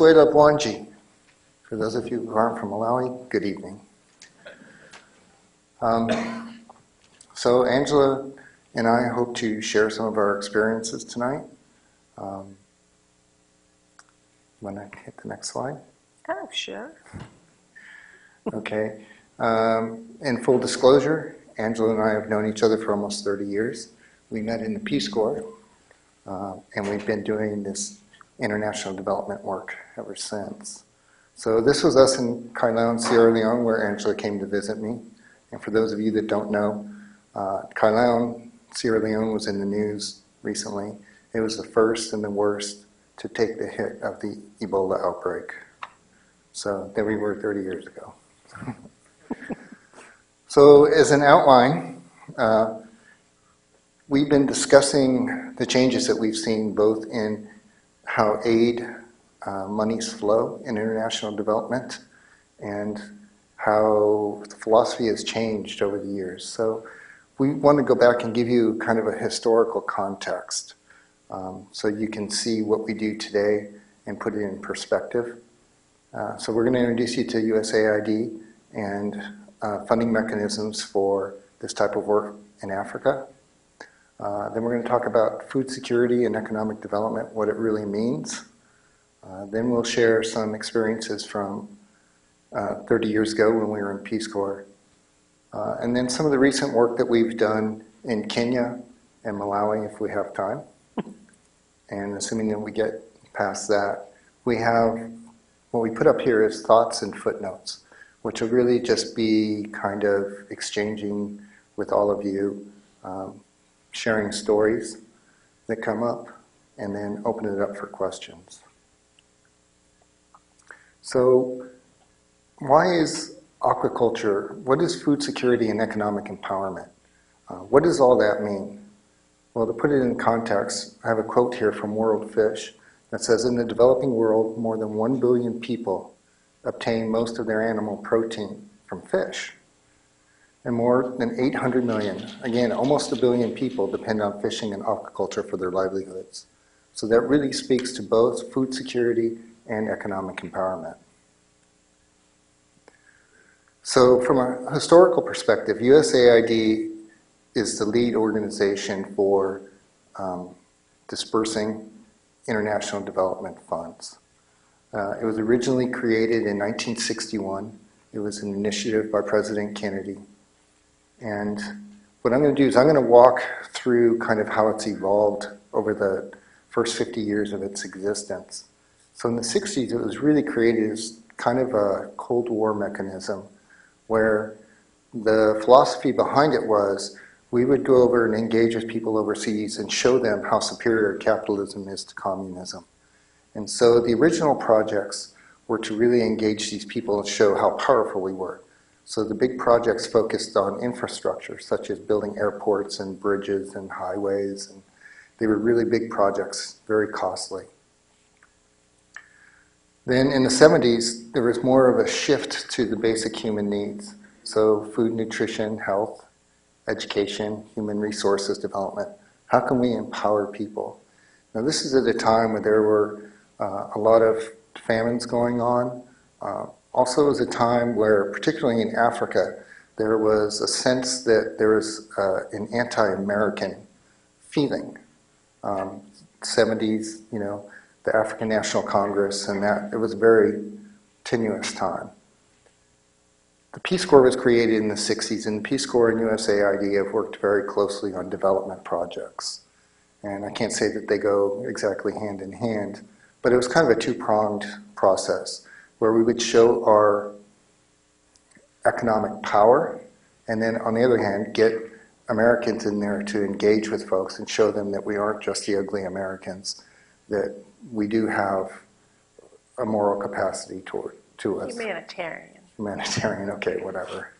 Mwasweda Bwanji. For those of you who aren't from Malawi, good evening. Um, so Angela and I hope to share some of our experiences tonight. Um, when I hit the next slide. Oh, sure. Okay. Um, in full disclosure, Angela and I have known each other for almost 30 years. We met in the Peace Corps, uh, and we've been doing this international development work ever since. So this was us in Kailahun, Sierra Leone, where Angela came to visit me. And for those of you that don't know, uh, Kailahun, Sierra Leone was in the news recently. It was the first and the worst to take the hit of the Ebola outbreak. So there we were 30 years ago. so as an outline, uh, we've been discussing the changes that we've seen both in how aid uh, monies flow in international development and how the philosophy has changed over the years. So we want to go back and give you kind of a historical context um, so you can see what we do today and put it in perspective. Uh, so we're going to introduce you to USAID and uh, funding mechanisms for this type of work in Africa. Uh, then we're going to talk about food security and economic development, what it really means. Uh, then we'll share some experiences from uh, 30 years ago when we were in Peace Corps. Uh, and then some of the recent work that we've done in Kenya and Malawi, if we have time. And assuming that we get past that, we have what we put up here is thoughts and footnotes, which will really just be kind of exchanging with all of you, um, sharing stories that come up, and then open it up for questions. So, why is aquaculture, what is food security and economic empowerment? Uh, what does all that mean? Well, to put it in context, I have a quote here from World Fish that says In the developing world, more than 1 billion people obtain most of their animal protein from fish. And more than 800 million, again, almost a billion people depend on fishing and aquaculture for their livelihoods. So that really speaks to both food security and economic empowerment. So, from a historical perspective, USAID is the lead organization for um, dispersing international development funds. Uh, it was originally created in 1961. It was an initiative by President Kennedy. And what I'm going to do is I'm going to walk through kind of how it's evolved over the first 50 years of its existence. So in the 60s, it was really created as kind of a Cold War mechanism where the philosophy behind it was we would go over and engage with people overseas and show them how superior capitalism is to communism. And so the original projects were to really engage these people and show how powerful we were. So the big projects focused on infrastructure, such as building airports and bridges and highways. And they were really big projects, very costly. Then in the 70s, there was more of a shift to the basic human needs. So food, nutrition, health, education, human resources development. How can we empower people? Now, this is at a time where there were uh, a lot of famines going on. Uh, also, was a time where, particularly in Africa, there was a sense that there was uh, an anti-American feeling. Um, 70s, you know, the African National Congress, and that it was a very tenuous time. The Peace Corps was created in the 60s, and Peace Corps and USAID have worked very closely on development projects. And I can't say that they go exactly hand in hand, but it was kind of a two pronged process where we would show our economic power, and then on the other hand, get Americans in there to engage with folks and show them that we aren't just the ugly Americans, that we do have a moral capacity toward, to us. Humanitarian humanitarian, okay, whatever.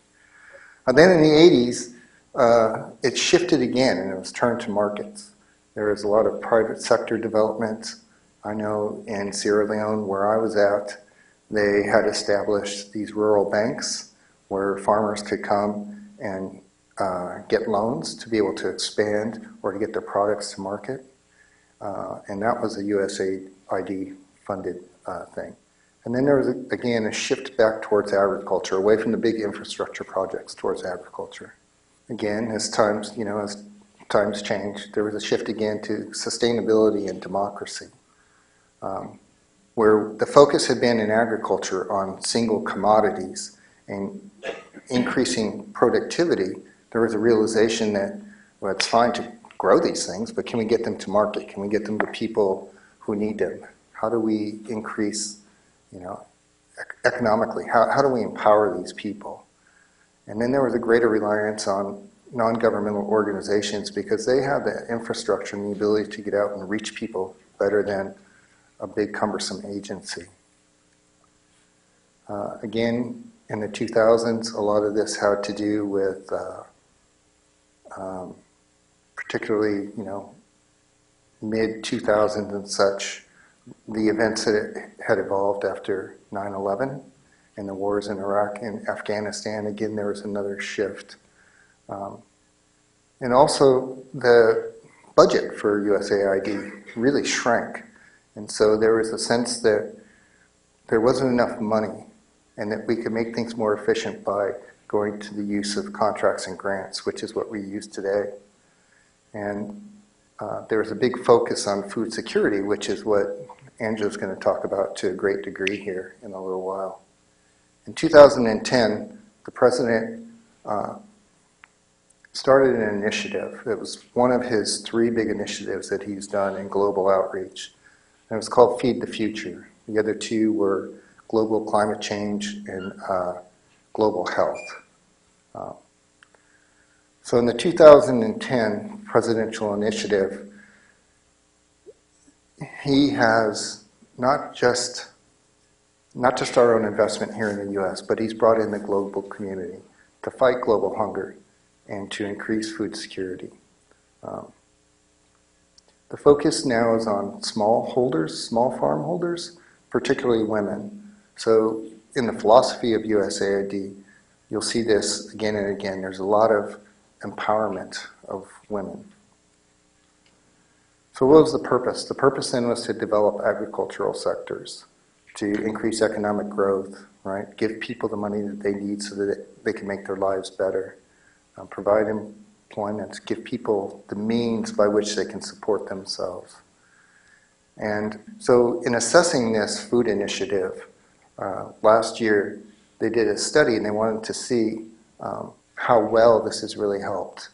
And then in the 80s, uh, it shifted again and it was turned to markets. There was a lot of private sector development. I know in Sierra Leone, where I was at, they had established these rural banks where farmers could come and uh, get loans to be able to expand or to get their products to market. Uh, and that was a USAID funded uh, thing. And then there was, again, a shift back towards agriculture, away from the big infrastructure projects towards agriculture. Again, as times, you know, as times changed, there was a shift again to sustainability and democracy. Um, where the focus had been in agriculture on single commodities and increasing productivity, there was a realization that, well, it's fine to grow these things, but can we get them to market? Can we get them to people who need them? How do we increase, you know, economically? How, how do we empower these people? And then there was a greater reliance on non-governmental organizations because they have the infrastructure and the ability to get out and reach people better than a big cumbersome agency. Uh, again, in the 2000s, a lot of this had to do with uh, um, particularly, you know, mid 2000s and such, the events that had evolved after 9 11 and the wars in Iraq and Afghanistan. Again, there was another shift. Um, and also, the budget for USAID really shrank. And so there was a sense that there wasn't enough money and that we could make things more efficient by going to the use of contracts and grants, which is what we use today. And uh, was a big focus on food security, which is what Angela's going to talk about to a great degree here in a little while. In 2010, the president uh, started an initiative. It was one of his three big initiatives that he's done in global outreach. And it was called Feed the Future. The other two were global climate change and uh, global health. Uh, so in the 2010 presidential initiative, he has not just not just our own investment here in the U.S., but he's brought in the global community to fight global hunger and to increase food security. Um, the focus now is on small holders, small farm holders, particularly women. So in the philosophy of USAID, you'll see this again and again. There's a lot of empowerment of women. So what was the purpose? The purpose then was to develop agricultural sectors, to increase economic growth, right? Give people the money that they need so that they can make their lives better, um, provide employment, give people the means by which they can support themselves. And so in assessing this food initiative, uh, last year they did a study and they wanted to see um, how well this has really helped.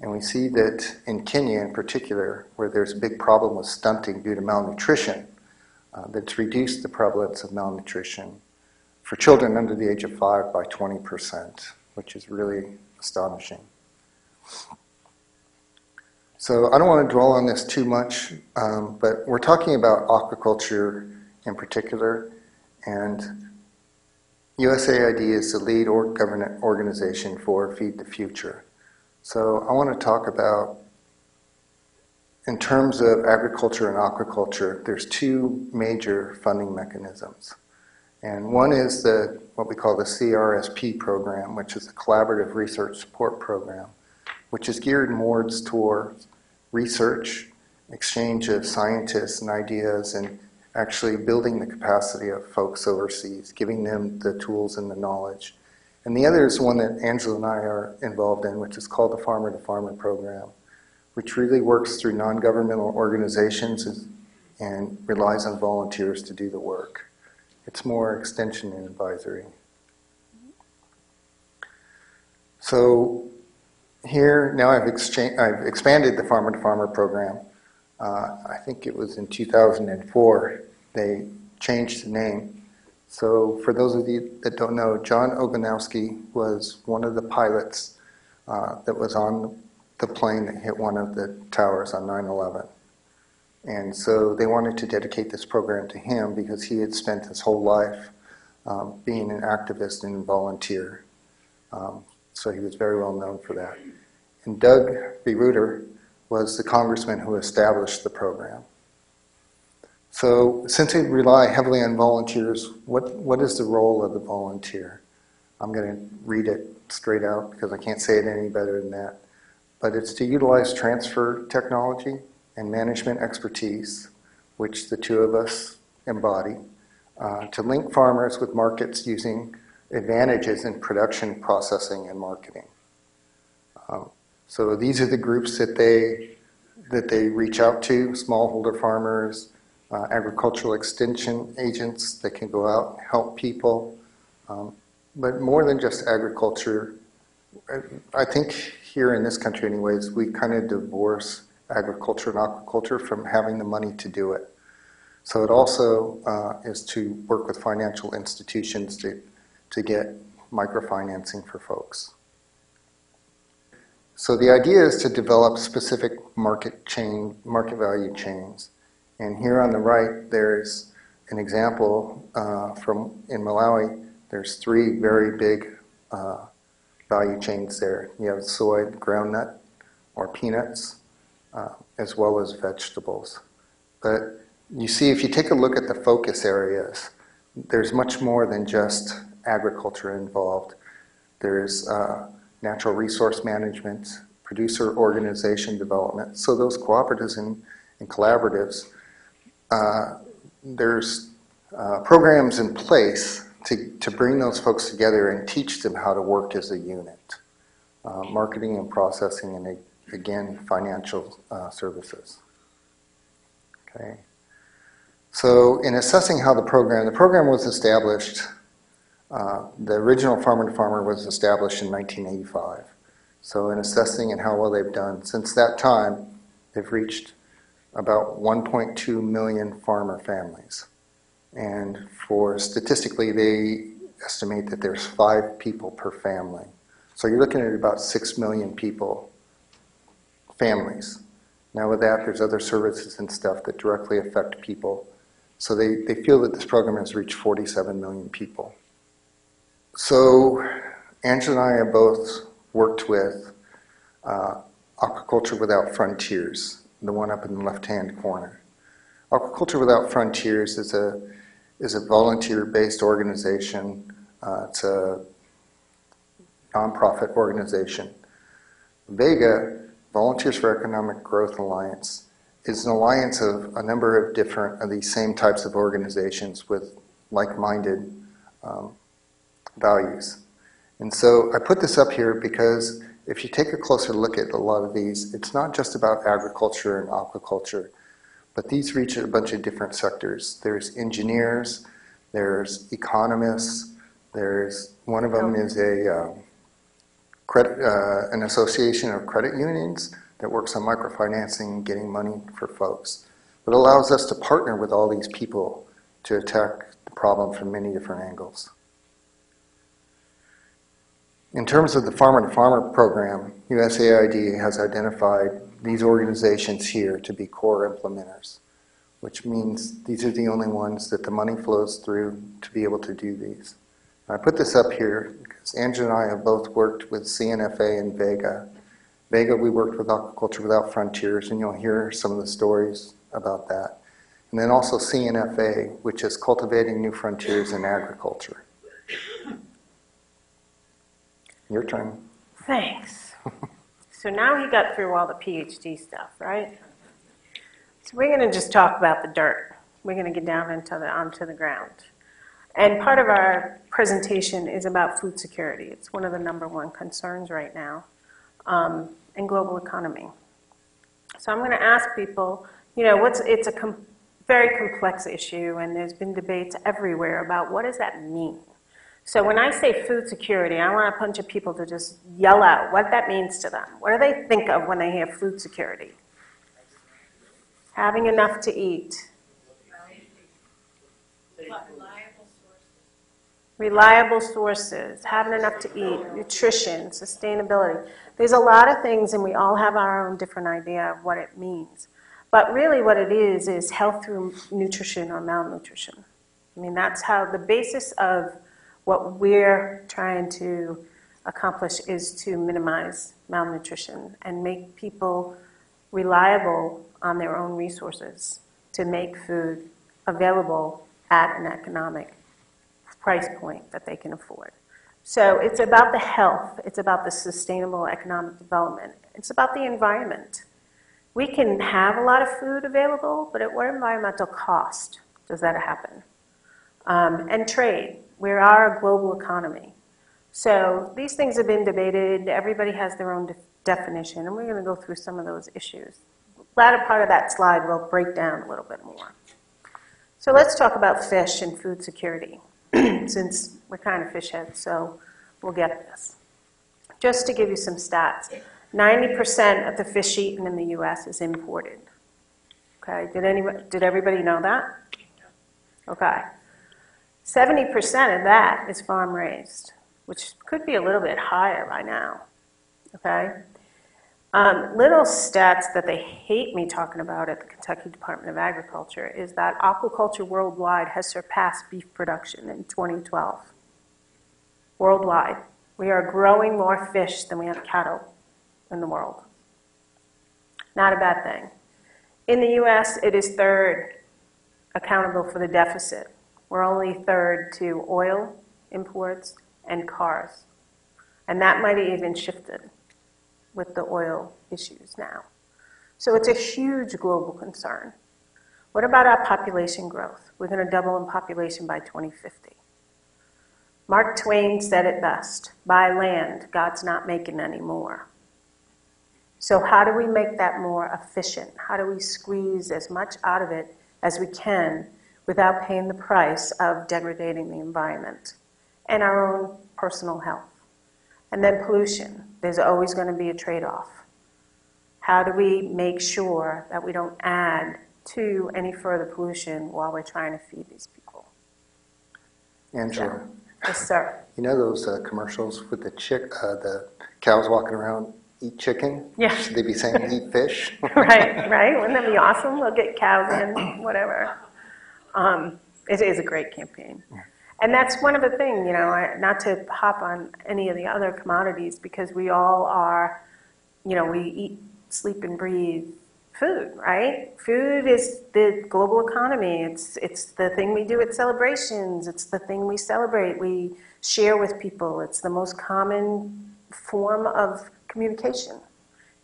And we see that in Kenya in particular, where there's a big problem with stunting due to malnutrition, uh, that's reduced the prevalence of malnutrition for children under the age of five by 20%, which is really astonishing. So I don't want to dwell on this too much, um, but we're talking about aquaculture in particular, and USAID is the lead or government organization for Feed the Future. So I want to talk about, in terms of agriculture and aquaculture, there's two major funding mechanisms. And one is the what we call the CRSP program, which is a collaborative research support program, which is geared more towards research, exchange of scientists and ideas, and actually building the capacity of folks overseas, giving them the tools and the knowledge. And the other is one that Angela and I are involved in, which is called the Farmer to Farmer program, which really works through non governmental organizations and relies on volunteers to do the work. It's more extension and advisory. So here now I've, exchange, I've expanded the Farmer to Farmer program uh, I think it was in 2004, they changed the name. So for those of you that don't know, John Ogonowski was one of the pilots uh, that was on the plane that hit one of the towers on 9-11. And so they wanted to dedicate this program to him because he had spent his whole life um, being an activist and volunteer. Um, so he was very well known for that. And Doug Bereuter was the congressman who established the program. So, since we rely heavily on volunteers, what, what is the role of the volunteer? I'm going to read it straight out because I can't say it any better than that. But it's to utilize transfer technology and management expertise, which the two of us embody, uh, to link farmers with markets using advantages in production, processing, and marketing. Um, so these are the groups that they that they reach out to: smallholder farmers, uh, agricultural extension agents that can go out and help people. Um, but more than just agriculture, I think here in this country, anyways, we kind of divorce agriculture and aquaculture from having the money to do it. So it also uh, is to work with financial institutions to, to get microfinancing for folks. So the idea is to develop specific market chain, market value chains. And here on the right, there's an example uh, from in Malawi. There's three very big uh, value chains there. You have soy, groundnut, or peanuts, uh, as well as vegetables. But you see, if you take a look at the focus areas, there's much more than just agriculture involved. There's uh, natural resource management, producer organization development. So those cooperatives and, and collaboratives, uh, there's uh, programs in place to, to bring those folks together and teach them how to work as a unit. Uh, marketing and processing and again, financial uh, services. Okay. So in assessing how the program, the program was established, uh, the original Farmer to Farmer was established in 1985. So in assessing and how well they've done, since that time, they've reached about 1.2 million farmer families. And for statistically, they estimate that there's five people per family. So you're looking at about 6 million people, families. Now with that, there's other services and stuff that directly affect people. So they, they feel that this program has reached 47 million people. So Angela and I have both worked with uh, Aquaculture Without Frontiers, the one up in the left-hand corner. Aquaculture Without Frontiers is a is a volunteer-based organization. Uh, it's a nonprofit organization. VEGA, Volunteers for Economic Growth Alliance, is an alliance of a number of different of these same types of organizations with like-minded um, values. And so I put this up here because if you take a closer look at a lot of these, it's not just about agriculture and aquaculture. But these reach a bunch of different sectors. There's engineers, there's economists, there's one of them is a uh, credit, uh, an association of credit unions that works on microfinancing, getting money for folks. But it allows us to partner with all these people to attack the problem from many different angles. In terms of the farmer to farmer program, USAID has identified these organizations here to be core implementers, which means these are the only ones that the money flows through to be able to do these. I put this up here because Angela and I have both worked with CNFA and Vega. Vega, we worked with Aquaculture Without Frontiers, and you'll hear some of the stories about that. And then also CNFA, which is Cultivating New Frontiers in Agriculture. Your turn. Thanks. So now he got through all the PhD stuff, right? So we're going to just talk about the dirt. We're going to get down into the, onto the ground. And part of our presentation is about food security. It's one of the number one concerns right now um, in global economy. So I'm going to ask people, you know, what's, it's a com- very complex issue, and there's been debates everywhere about what does that mean? So when I say food security, I want a bunch of people to just yell out what that means to them. What do they think of when they hear food security? Having enough to eat. Reliable sources, having enough to eat, nutrition, sustainability. There's a lot of things, and we all have our own different idea of what it means. But really, what it is is health through nutrition or malnutrition. I mean, that's how the basis of what we're trying to accomplish is to minimize malnutrition and make people reliable on their own resources to make food available at an economic price point that they can afford. So it's about the health, it's about the sustainable economic development, it's about the environment. We can have a lot of food available, but at what environmental cost does that happen? um, and trade. We are a global economy. So these things have been debated. Everybody has their own de- definition, and we're going to go through some of those issues. Latter part of that slide will break down a little bit more. So let's talk about fish and food security, since we're kind of fish heads, so we'll get this. Just to give you some stats 90% of the fish eaten in the US is imported. Okay, did, anybody, did everybody know that? Okay. 70% of that is farm raised, which could be a little bit higher by now. Okay? Um, little stats that they hate me talking about at the Kentucky Department of Agriculture is that aquaculture worldwide has surpassed beef production in 2012. Worldwide. We are growing more fish than we have cattle in the world. Not a bad thing. In the US, it is third accountable for the deficit. We're only third to oil imports and cars. And that might have even shifted with the oil issues now. So it's a huge global concern. What about our population growth? We're going to double in population by 2050. Mark Twain said it best buy land, God's not making any more. So, how do we make that more efficient? How do we squeeze as much out of it as we can without paying the price of degrading the environment and our own personal health? And then pollution. There's always going to be a trade off. How do we make sure that we don't add to any further pollution while we're trying to feed these people? Angela, Yes, sir. you know those uh, commercials with the chick, uh, the cows walking around eat chicken? Yeah. Should they be saying eat fish? right, right. Wouldn't that be awesome? We'll get cows in, whatever. Um, it is a great campaign. And that's one of the things, you know, not to hop on any of the other commodities because we all are, you know, we eat, sleep, and breathe food, right? Food is the global economy. It's, it's the thing we do at celebrations, it's the thing we celebrate, we share with people. It's the most common form of communication.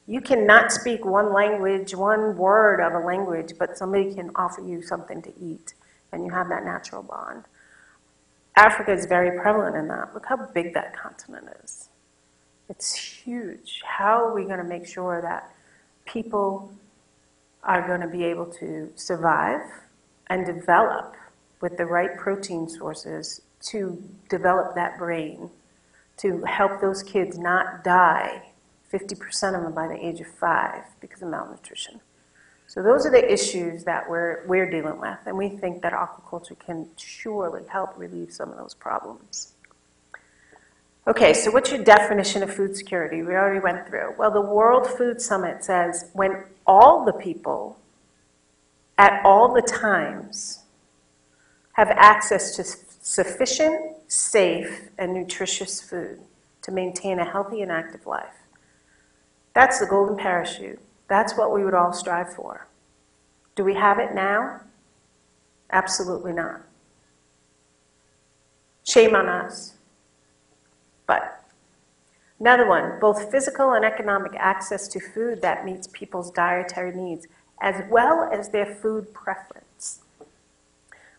You cannot speak one language, one word of a language, but somebody can offer you something to eat, and you have that natural bond. Africa is very prevalent in that. Look how big that continent is. It's huge. How are we going to make sure that people are going to be able to survive and develop with the right protein sources to develop that brain, to help those kids not die, 50% of them by the age of five because of malnutrition. So those are the issues that we're, we're dealing with, and we think that aquaculture can surely help relieve some of those problems. Okay, so what's your definition of food security? We already went through. Well, the World Food Summit says when all the people at all the times have access to sufficient, safe, and nutritious food to maintain a healthy and active life. That's the golden parachute. That's what we would all strive for. Do we have it now? Absolutely not. Shame on us. But another one both physical and economic access to food that meets people's dietary needs, as well as their food preference.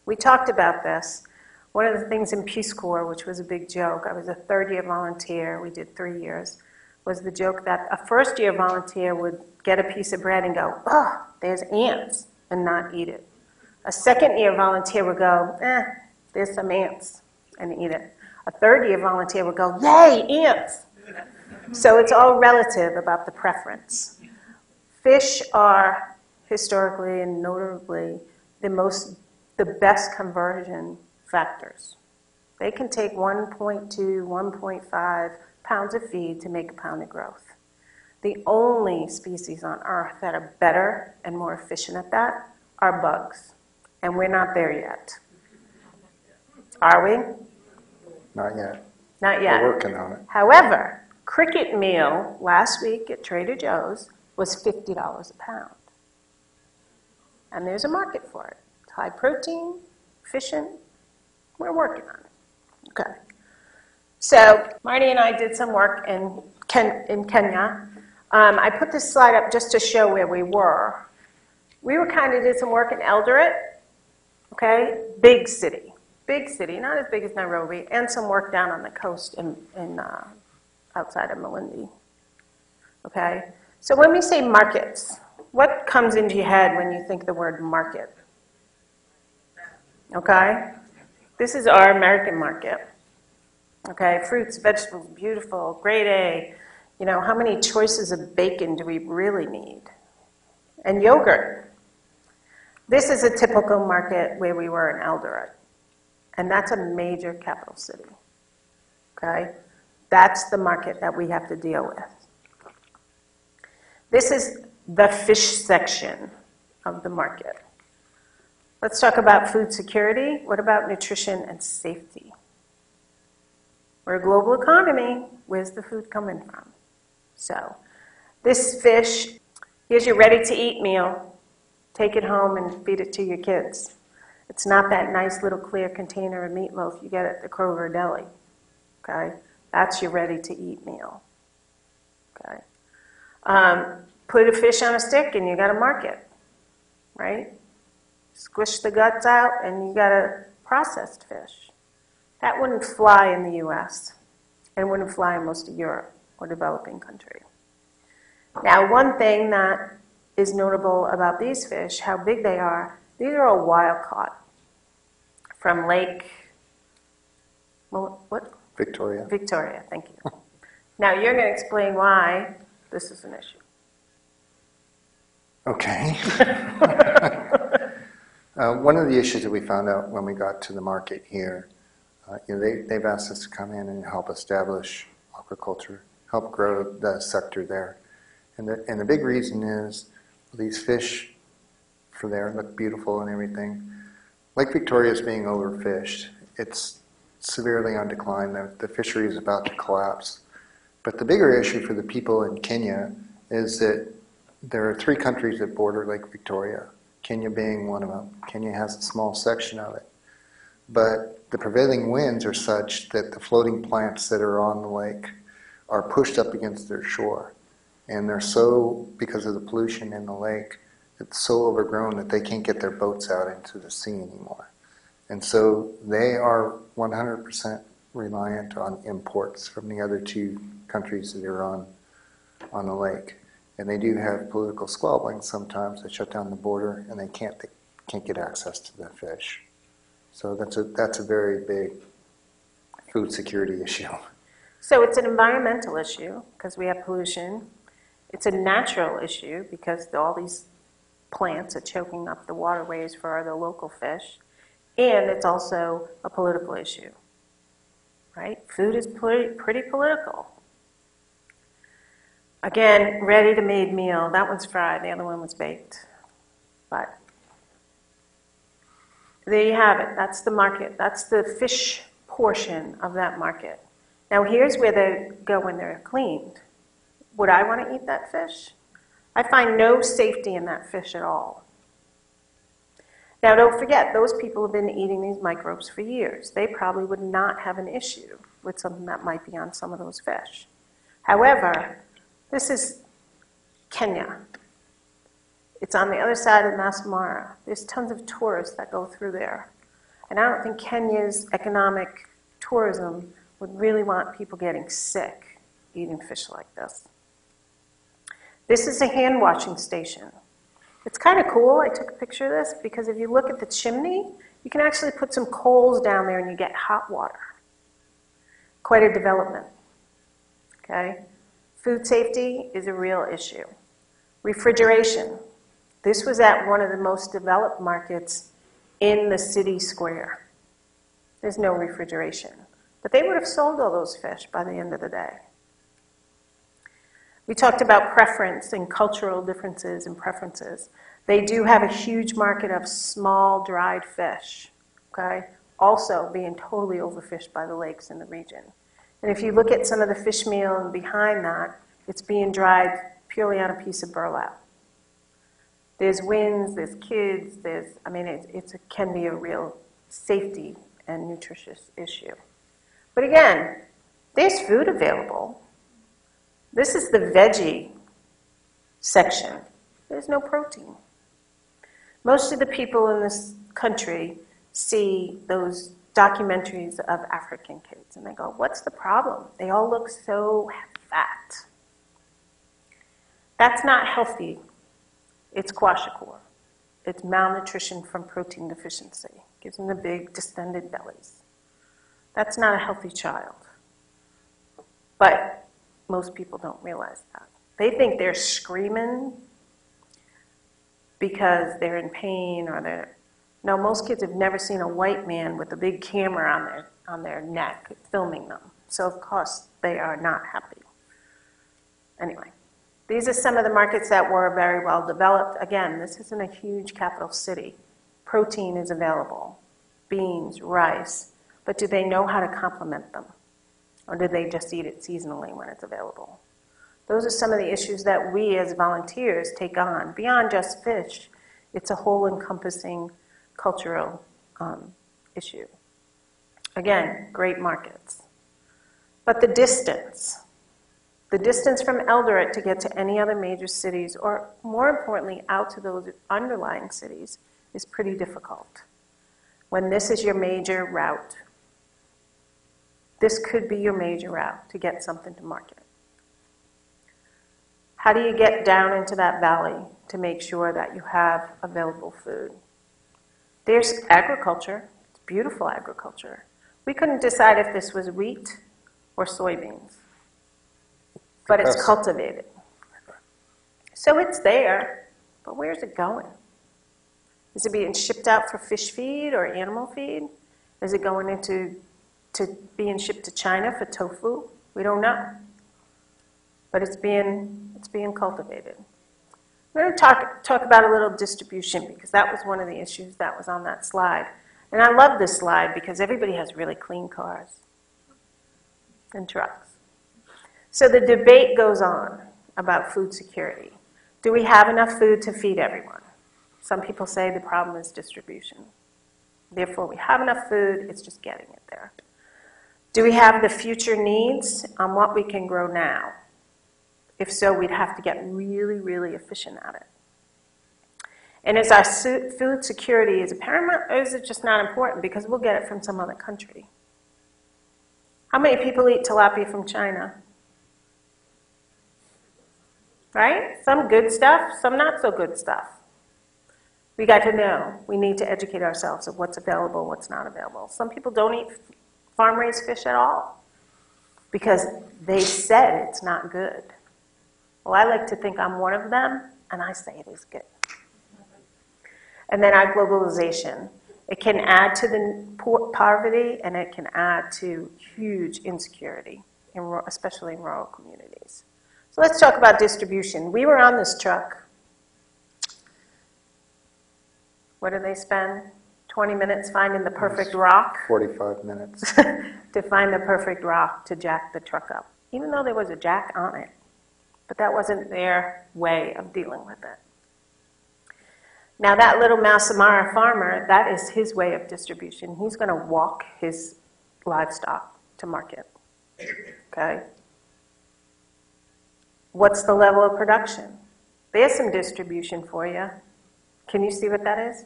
We talked about this. One of the things in Peace Corps, which was a big joke, I was a third year volunteer, we did three years, was the joke that a first year volunteer would get a piece of bread and go, oh, there's ants, and not eat it. A second year volunteer would go, eh, there's some ants, and eat it. A third year volunteer would go, yay, ants. So it's all relative about the preference. Fish are historically and notably the most, the best conversion factors. They can take 1.2, 1.5 pounds of feed to make a pound of growth. The only species on Earth that are better and more efficient at that are bugs. And we're not there yet. Are we? Not yet. Not yet. We're working on it. However, cricket meal last week at Trader Joe's was $50 a pound. And there's a market for it. It's high protein, efficient. We're working on it. Okay. So Marty and I did some work in, Ken, in Kenya. Um, I put this slide up just to show where we were. We were kind of did some work in Eldoret, okay, big city. big city, not as big as Nairobi, and some work down on the coast in, in uh, outside of Malindi. Okay? So when we say markets, what comes into your head when you think the word market? Okay? This is our American market. Okay, fruits, vegetables, beautiful, grade A. You know, how many choices of bacon do we really need? And yogurt. This is a typical market where we were in Eldoret. And that's a major capital city. Okay? That's the market that we have to deal with. This is the fish section of the market. Let's talk about food security. What about nutrition and safety? We're a global economy. Where's the food coming from? So, this fish, here's your ready to eat meal. Take it home and feed it to your kids. It's not that nice little clear container of meatloaf you get at the Kroger deli. Okay? That's your ready to eat meal. Okay? Um, put a fish on a stick and you got a market, right? Squish the guts out and you got a processed fish. That wouldn't fly in the US and wouldn't fly in most of Europe or developing country. Now, one thing that is notable about these fish, how big they are, these are all wild caught from Lake, what? Victoria. Victoria, thank you. Now, you're going to explain why this is an issue. Okay. uh, one of the issues that we found out when we got to the market here, uh, you know, they, they've asked us to come in and help establish aquaculture, help grow the sector there. And the, and the big reason is these fish for there look beautiful and everything. Lake Victoria is being overfished. It's severely on decline. The, the fishery is about to collapse. But the bigger issue for the people in Kenya is that there are three countries that border Lake Victoria, Kenya being one of them. Kenya has a small section of it. But the prevailing winds are such that the floating plants that are on the lake are pushed up against their shore. And they're so, because of the pollution in the lake, it's so overgrown that they can't get their boats out into the sea anymore. And so they are 100% reliant on imports from the other two countries that are on, on the lake. And they do have political squabbling sometimes. They shut down the border and they can't, they can't get access to the fish. So that's a, that's a very big food security issue. So it's an environmental issue because we have pollution. It's a natural issue because all these plants are choking up the waterways for the local fish. And it's also a political issue, right? Food is pretty, pretty political. Again, ready to made meal. That one's fried, the other one was baked. But there you have it. That's the market. That's the fish portion of that market. Now, here's where they go when they're cleaned. Would I want to eat that fish? I find no safety in that fish at all. Now, don't forget, those people have been eating these microbes for years. They probably would not have an issue with something that might be on some of those fish. However, this is Kenya. It's on the other side of Masai Mara. There's tons of tourists that go through there. And I don't think Kenya's economic tourism would really want people getting sick eating fish like this. This is a hand washing station. It's kind of cool. I took a picture of this because if you look at the chimney, you can actually put some coals down there and you get hot water. Quite a development. Okay? Food safety is a real issue. Refrigeration. This was at one of the most developed markets in the city square. There's no refrigeration. But they would have sold all those fish by the end of the day. We talked about preference and cultural differences and preferences. They do have a huge market of small dried fish, okay? Also being totally overfished by the lakes in the region. And if you look at some of the fish meal and behind that, it's being dried purely on a piece of burlap. There's winds, there's kids, there's, I mean, it it's a, can be a real safety and nutritious issue. But again, there's food available. This is the veggie section. There's no protein. Most of the people in this country see those documentaries of African kids, and they go, What's the problem? They all look so fat. That's not healthy. It's kwashiorkor. It's malnutrition from protein deficiency. Gives them the big distended bellies. That's not a healthy child. But most people don't realize that. They think they're screaming because they're in pain or they're. No, most kids have never seen a white man with a big camera on their, on their neck filming them. So, of course, they are not happy. Anyway, these are some of the markets that were very well developed. Again, this isn't a huge capital city. Protein is available beans, rice, but do they know how to complement them? Or do they just eat it seasonally when it's available? Those are some of the issues that we as volunteers take on. Beyond just fish, it's a whole encompassing cultural um, issue. Again, great markets. But the distance, the distance from Eldoret to get to any other major cities, or more importantly, out to those underlying cities, is pretty difficult. When this is your major route, this could be your major route to get something to market. How do you get down into that valley to make sure that you have available food? There's agriculture, it's beautiful agriculture. We couldn't decide if this was wheat or soybeans, but it's cultivated. So it's there, but where's it going? Is it being shipped out for fish feed or animal feed? Is it going into to being shipped to China for tofu? We don't know. But it's being it's being cultivated. We're going to talk, talk about a little distribution because that was one of the issues that was on that slide. And I love this slide because everybody has really clean cars and trucks. So the debate goes on about food security. Do we have enough food to feed everyone? Some people say the problem is distribution. Therefore, we have enough food, it's just getting it there. Do we have the future needs on what we can grow now? If so, we'd have to get really, really efficient at it. And is our food security is it paramount or is it just not important because we'll get it from some other country? How many people eat tilapia from China? Right? Some good stuff, some not so good stuff. We got to know. We need to educate ourselves of what's available, what's not available. Some people don't eat farm raised fish at all because they said it's not good. Well, I like to think I'm one of them, and I say it is good. And then our globalization. It can add to the poverty and it can add to huge insecurity, in, especially in rural communities. So let's talk about distribution. We were on this truck. What do they spend? 20 minutes finding the perfect rock? 45 minutes. to find the perfect rock to jack the truck up, even though there was a jack on it. But that wasn't their way of dealing with it. Now, that little Masai Mara farmer, that is his way of distribution. He's going to walk his livestock to market. Okay? What's the level of production? There's some distribution for you. Can you see what that is?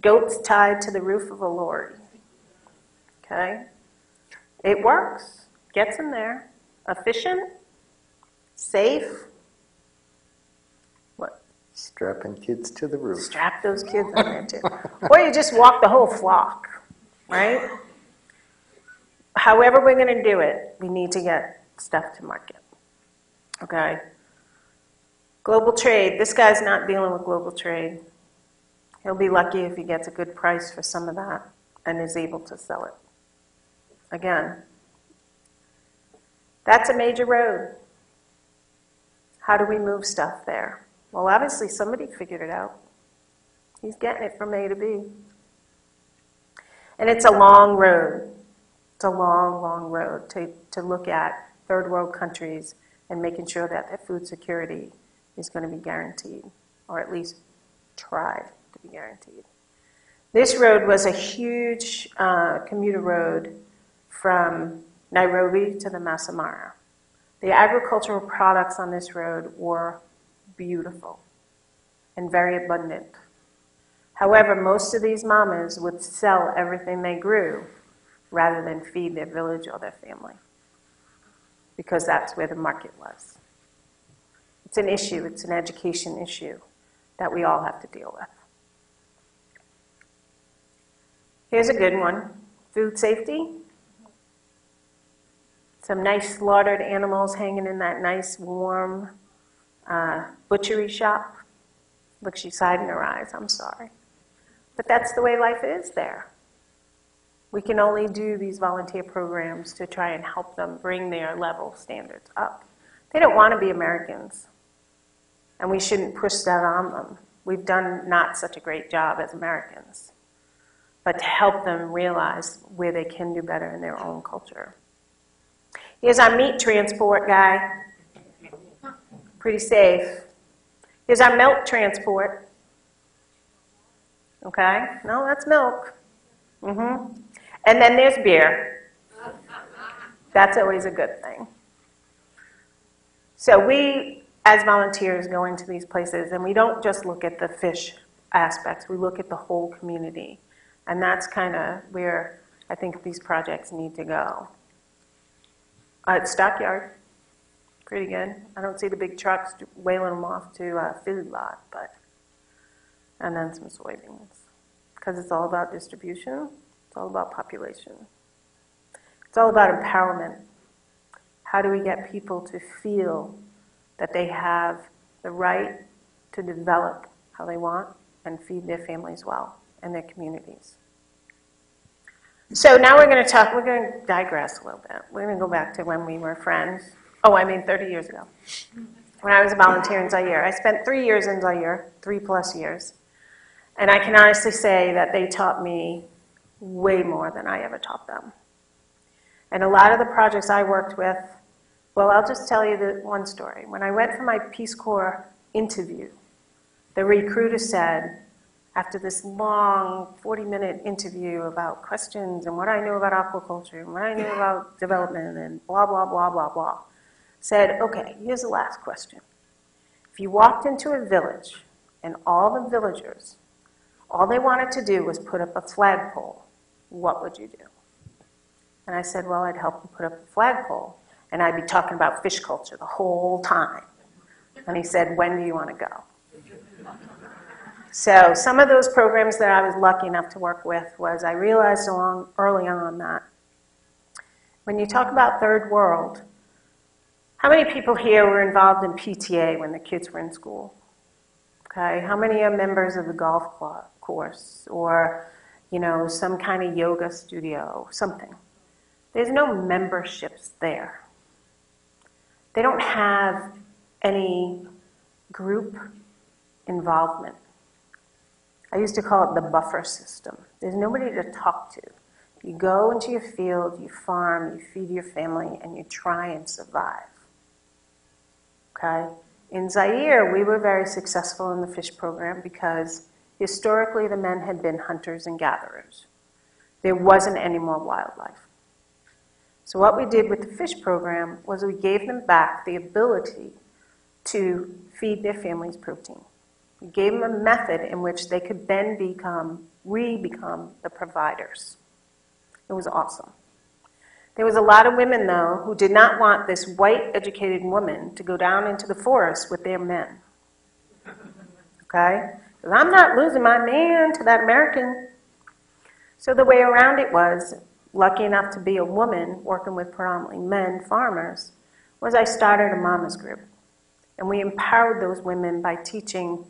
Goats tied to the roof of a lorry. Okay? It works, gets them there. Efficient, safe. What? Strapping kids to the roof. Strap those kids on there too. or you just walk the whole flock, right? However, we're going to do it, we need to get stuff to market. Okay? Global trade. This guy's not dealing with global trade. He'll be lucky if he gets a good price for some of that and is able to sell it. Again, that's a major road. How do we move stuff there? Well, obviously, somebody figured it out. He's getting it from A to B. And it's a long road. It's a long, long road to, to look at third world countries and making sure that their food security is going to be guaranteed, or at least tried to be guaranteed. This road was a huge uh, commuter road from Nairobi to the Masai Mara. The agricultural products on this road were beautiful and very abundant. However, most of these mamas would sell everything they grew rather than feed their village or their family because that's where the market was. It's an issue, it's an education issue that we all have to deal with. Here's a good one food safety. Some nice slaughtered animals hanging in that nice warm uh, butchery shop. Look, she's hiding her eyes, I'm sorry. But that's the way life is there. We can only do these volunteer programs to try and help them bring their level standards up. They don't want to be Americans, and we shouldn't push that on them. We've done not such a great job as Americans, but to help them realize where they can do better in their own culture. Here's our meat transport guy. Pretty safe. Here's our milk transport. Okay? No, that's milk. Mm-hmm. And then there's beer. That's always a good thing. So we, as volunteers, go into these places and we don't just look at the fish aspects, we look at the whole community. And that's kind of where I think these projects need to go. Uh, Stockyard, pretty good. I don't see the big trucks wailing them off to a food lot, but, and then some soybeans. Because it's all about distribution, it's all about population. It's all about empowerment. How do we get people to feel that they have the right to develop how they want and feed their families well and their communities? So now we're going to talk, we're going to digress a little bit. We're going to go back to when we were friends. Oh, I mean 30 years ago. When I was a volunteer in Zaire. I spent three years in Zaire, three plus years. And I can honestly say that they taught me way more than I ever taught them. And a lot of the projects I worked with, well, I'll just tell you the one story. When I went for my Peace Corps interview, the recruiter said, after this long 40 minute interview about questions and what I knew about aquaculture and what I knew about development and blah, blah, blah, blah, blah, said, okay, here's the last question. If you walked into a village and all the villagers, all they wanted to do was put up a flagpole, what would you do? And I said, well, I'd help them put up a flagpole and I'd be talking about fish culture the whole time. And he said, when do you want to go? So some of those programs that I was lucky enough to work with was I realized along, early on that when you talk about third world, how many people here were involved in PTA when the kids were in school? Okay, how many are members of the golf course or you know some kind of yoga studio, something? There's no memberships there. They don't have any group involvement. I used to call it the buffer system. There's nobody to talk to. You go into your field, you farm, you feed your family, and you try and survive. Okay? In Zaire, we were very successful in the fish program because historically the men had been hunters and gatherers. There wasn't any more wildlife. So, what we did with the fish program was we gave them back the ability to feed their families protein. We gave them a method in which they could then become, re-become the providers. It was awesome. There was a lot of women, though, who did not want this white educated woman to go down into the forest with their men. Okay? I'm not losing my man to that American. So the way around it was, lucky enough to be a woman working with predominantly men farmers, was I started a mama's group. And we empowered those women by teaching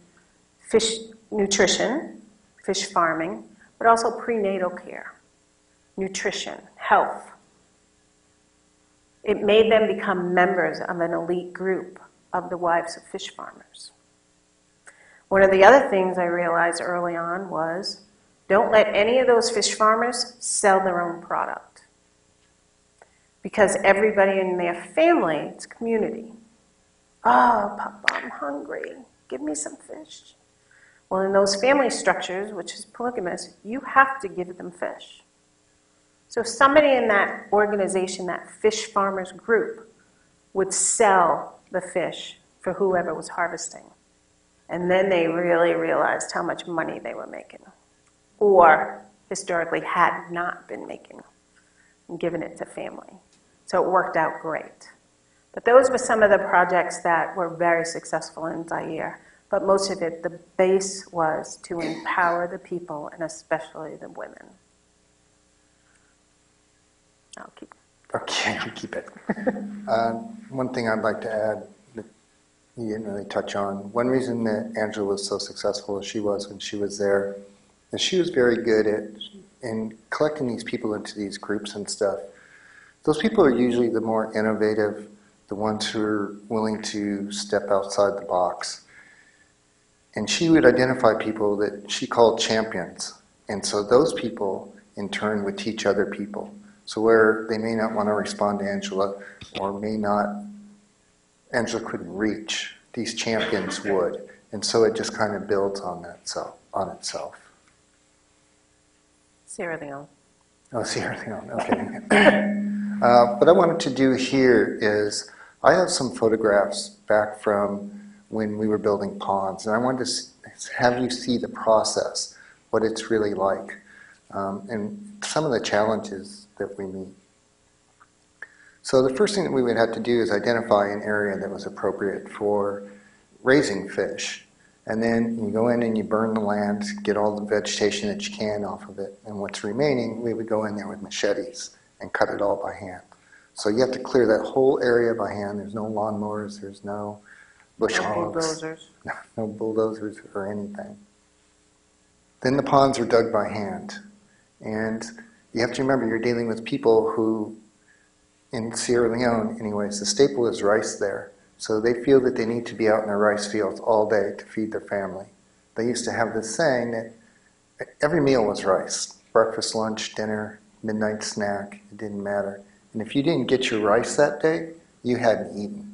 fish nutrition, fish farming, but also prenatal care, nutrition, health. It made them become members of an elite group of the wives of fish farmers. One of the other things I realized early on was don't let any of those fish farmers sell their own product. Because everybody in their family, it's community. Oh, Papa, I'm hungry. Give me some fish. Well, in those family structures, which is polygamous, you have to give them fish. So somebody in that organization, that fish farmers group, would sell the fish for whoever was harvesting. And then they really realized how much money they were making, or historically had not been making, and given it to family. So it worked out great. But those were some of the projects that were very successful in Zaire. But most of it, the base was to empower the people and especially the women. I'll keep. Okay, you keep it. Uh, One thing I'd like to add that you didn't really touch on, one reason that Angela was so successful as she was when she was there, is she was very good at, in collecting these people into these groups and stuff. Those people are usually the more innovative, the ones who are willing to step outside the box. And she would identify people that she called champions. And so those people, in turn, would teach other people. So where they may not want to respond to Angela or may not, Angela couldn't reach, these champions would. And so it just kind of builds on that self, on itself. Sierra Leone. Oh, Sierra Leone, okay. uh, what I wanted to do here is, I have some photographs back from when we were building ponds, and I wanted to have you see the process, what it's really like, um, and some of the challenges that we meet. So the first thing that we would have to do is identify an area that was appropriate for raising fish. And then you go in and you burn the land, get all the vegetation that you can off of it, and what's remaining, we would go in there with machetes and cut it all by hand. So you have to clear that whole area by hand. There's no lawnmowers, there's no bush No hogs, bulldozers. no bulldozers or anything. Then the ponds are dug by hand. And you have to remember you're dealing with people who, in Sierra Leone, anyways, the staple is rice there. So they feel that they need to be out in their rice fields all day to feed their family. They used to have this saying that every meal was rice breakfast, lunch, dinner, midnight snack, it didn't matter. And if you didn't get your rice that day, you hadn't eaten.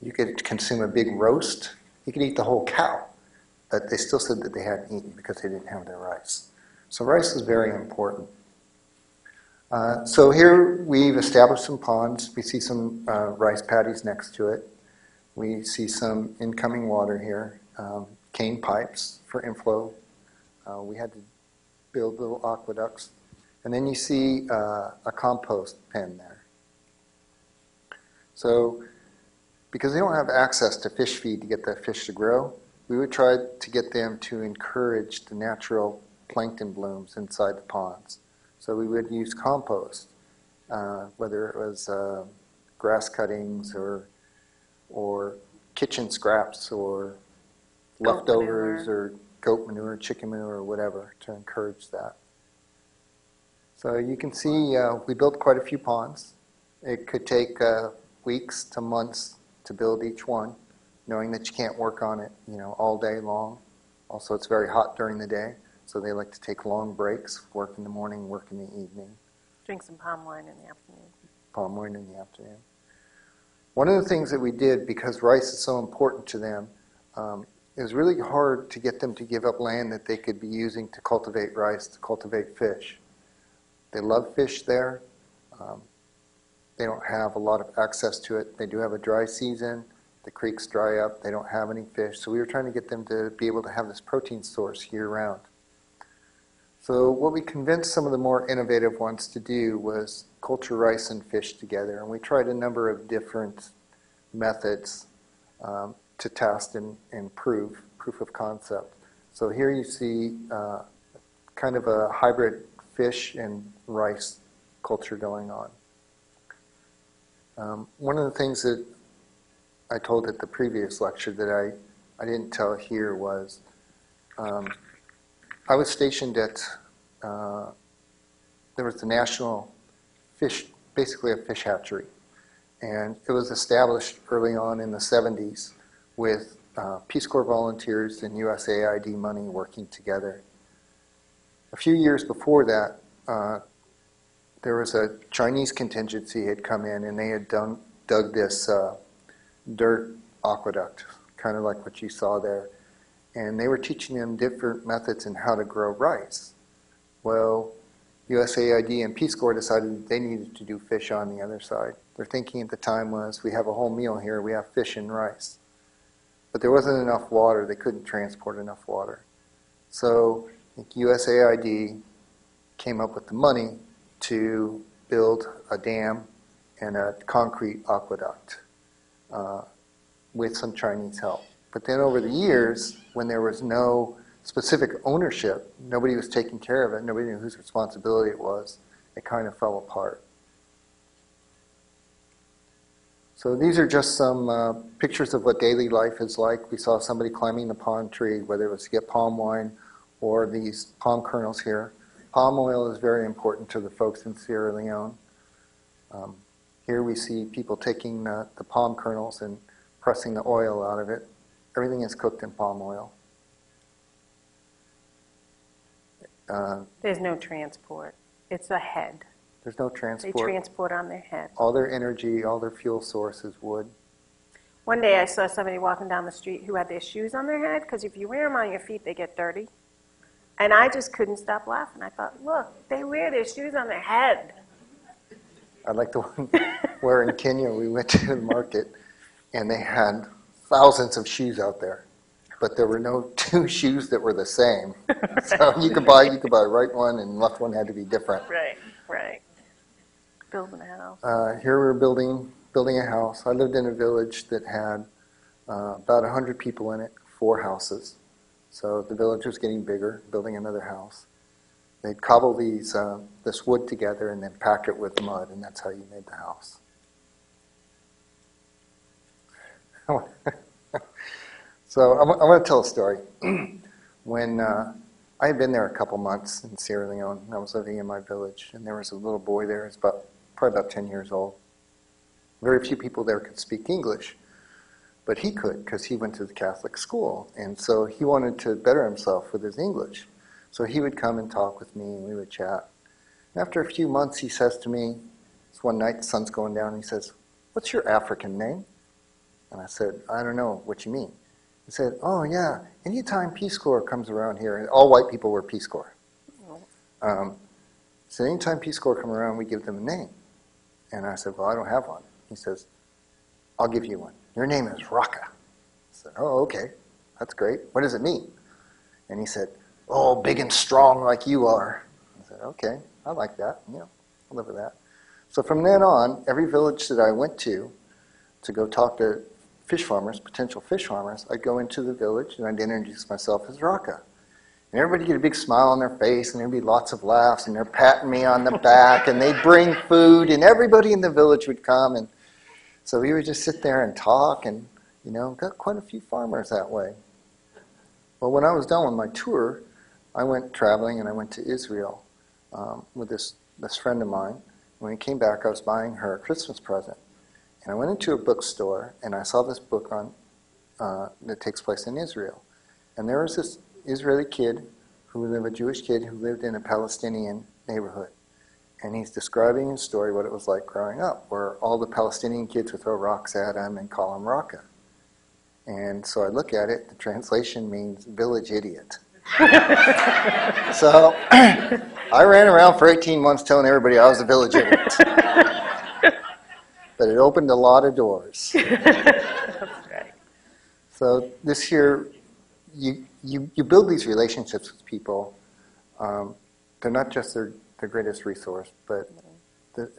You could consume a big roast, you could eat the whole cow, but they still said that they hadn't eaten because they didn't have their rice. So rice is very important. Uh, so here we've established some ponds. We see some uh, rice paddies next to it. We see some incoming water here, um, cane pipes for inflow. Uh, we had to build little aqueducts. And then you see uh, a compost pen there. So because they don't have access to fish feed to get that fish to grow, we would try to get them to encourage the natural plankton blooms inside the ponds. So we would use compost, uh, whether it was uh, grass cuttings or or kitchen scraps or Goat leftovers manure. or goat manure, chicken manure, or whatever to encourage that. So you can see uh, we built quite a few ponds. It could take uh, weeks to months to build each one, knowing that you can't work on it, you know, all day long. Also, it's very hot during the day, so they like to take long breaks, work in the morning, work in the evening, Drink some palm wine in the afternoon. palm wine in the afternoon. One of the things that we did, because rice is so important to them, um, it was really hard to get them to give up land that they could be using to cultivate rice, to cultivate fish. They love fish there. Um, they don't have a lot of access to it. They do have a dry season. The creeks dry up. They don't have any fish. So we were trying to get them to be able to have this protein source year round. So what we convinced some of the more innovative ones to do was culture rice and fish together. And we tried a number of different methods um, to test and, and prove, proof of concept. So here you see uh, kind of a hybrid fish and rice culture going on. Um, one of the things that I told at the previous lecture that I, I didn't tell here was um, I was stationed at, uh, there was the National Fish, basically a fish hatchery. And it was established early on in the 70s with uh, Peace Corps volunteers and USAID money working together. A few years before that, uh, there was a Chinese contingency had come in and they had done, dug this uh, dirt aqueduct, kind of like what you saw there. And they were teaching them different methods in how to grow rice. Well, USAID and Peace Corps decided they needed to do fish on the other side. Their thinking at the time was, we have a whole meal here, we have fish and rice. but there wasn't enough water. They couldn't transport enough water. So USAID came up with the money to build a dam and a concrete aqueduct uh, with some Chinese help. But then over the years, when there was no specific ownership, nobody was taking care of it, nobody knew whose responsibility it was, it kind of fell apart. So these are just some uh, pictures of what daily life is like. We saw somebody climbing the palm tree, whether it was to get palm wine or these palm kernels here. Palm oil is very important to the folks in Sierra Leone. Um, here we see people taking uh, the palm kernels and pressing the oil out of it. Everything is cooked in palm oil. Uh, There's no transport. It's a head. there's no transport. They transport. transport on their head. all their energy, all their fuel source is wood. One day I saw somebody walking down the street who had their shoes on their head because if you wear them on your feet, they get dirty. And I just couldn't stop laughing. I thought, look, they wear their shoes on their head. I like the one where in Kenya we went to the market and they had thousands of shoes out there, but there were no two shoes that were the same. So you could buy you could buy right one and left one had to be different. Right, right. Building a house. Uh, here we're building building a house. I lived in a village that had uh, about hundred people in it, four houses. So the village was getting bigger, building another house. They'd cobble these uh, this wood together and then pack it with mud, and that's how you made the house. so I'm, I'm going to tell a story. when uh, I had been there a couple months in Sierra Leone, and I was living in my village, and there was a little boy there. He's about probably about 10 years old. Very few people there could speak English, but he could because he went to the Catholic school, and so he wanted to better himself with his English. So he would come and talk with me, and we would chat. And after a few months, he says to me, it's one night, the sun's going down, and he says, What's your African name? And I said, I don't know what you mean. He said, Oh, yeah, anytime Peace Corps comes around here, and all white people were Peace Corps. Um, so anytime Peace Corps come around, we give them a name. And I said, Well, I don't have one. He says, I'll give you one. Your name is Raka. I said, Oh, okay. That's great. What does it mean? And he said, Oh, big and strong like you are. I said, Okay, I like that. Yeah, I'll live with that. So from then on, every village that I went to to go talk to fish farmers, potential fish farmers, I'd go into the village and I'd introduce myself as Raka. And everybody get a big smile on their face, and there'd be lots of laughs, and they're patting me on the back, and they'd bring food, and everybody in the village would come, and so we would just sit there and talk, and you know, got quite a few farmers that way. Well, when I was done with my tour, I went traveling, and I went to Israel um, with this this friend of mine. When we came back, I was buying her a Christmas present, and I went into a bookstore, and I saw this book on uh, that takes place in Israel, and there was this Israeli kid who lived, a Jewish kid who lived in a Palestinian neighborhood. And he's describing his story, what it was like growing up, where all the Palestinian kids would throw rocks at him and call him Raka. And so I look at it, the translation means village idiot. so I ran around for 18 months telling everybody I was a village idiot. but it opened a lot of doors. right. So this here, you, you, you build these relationships with people. Um, they're not just their, their greatest resource, but the,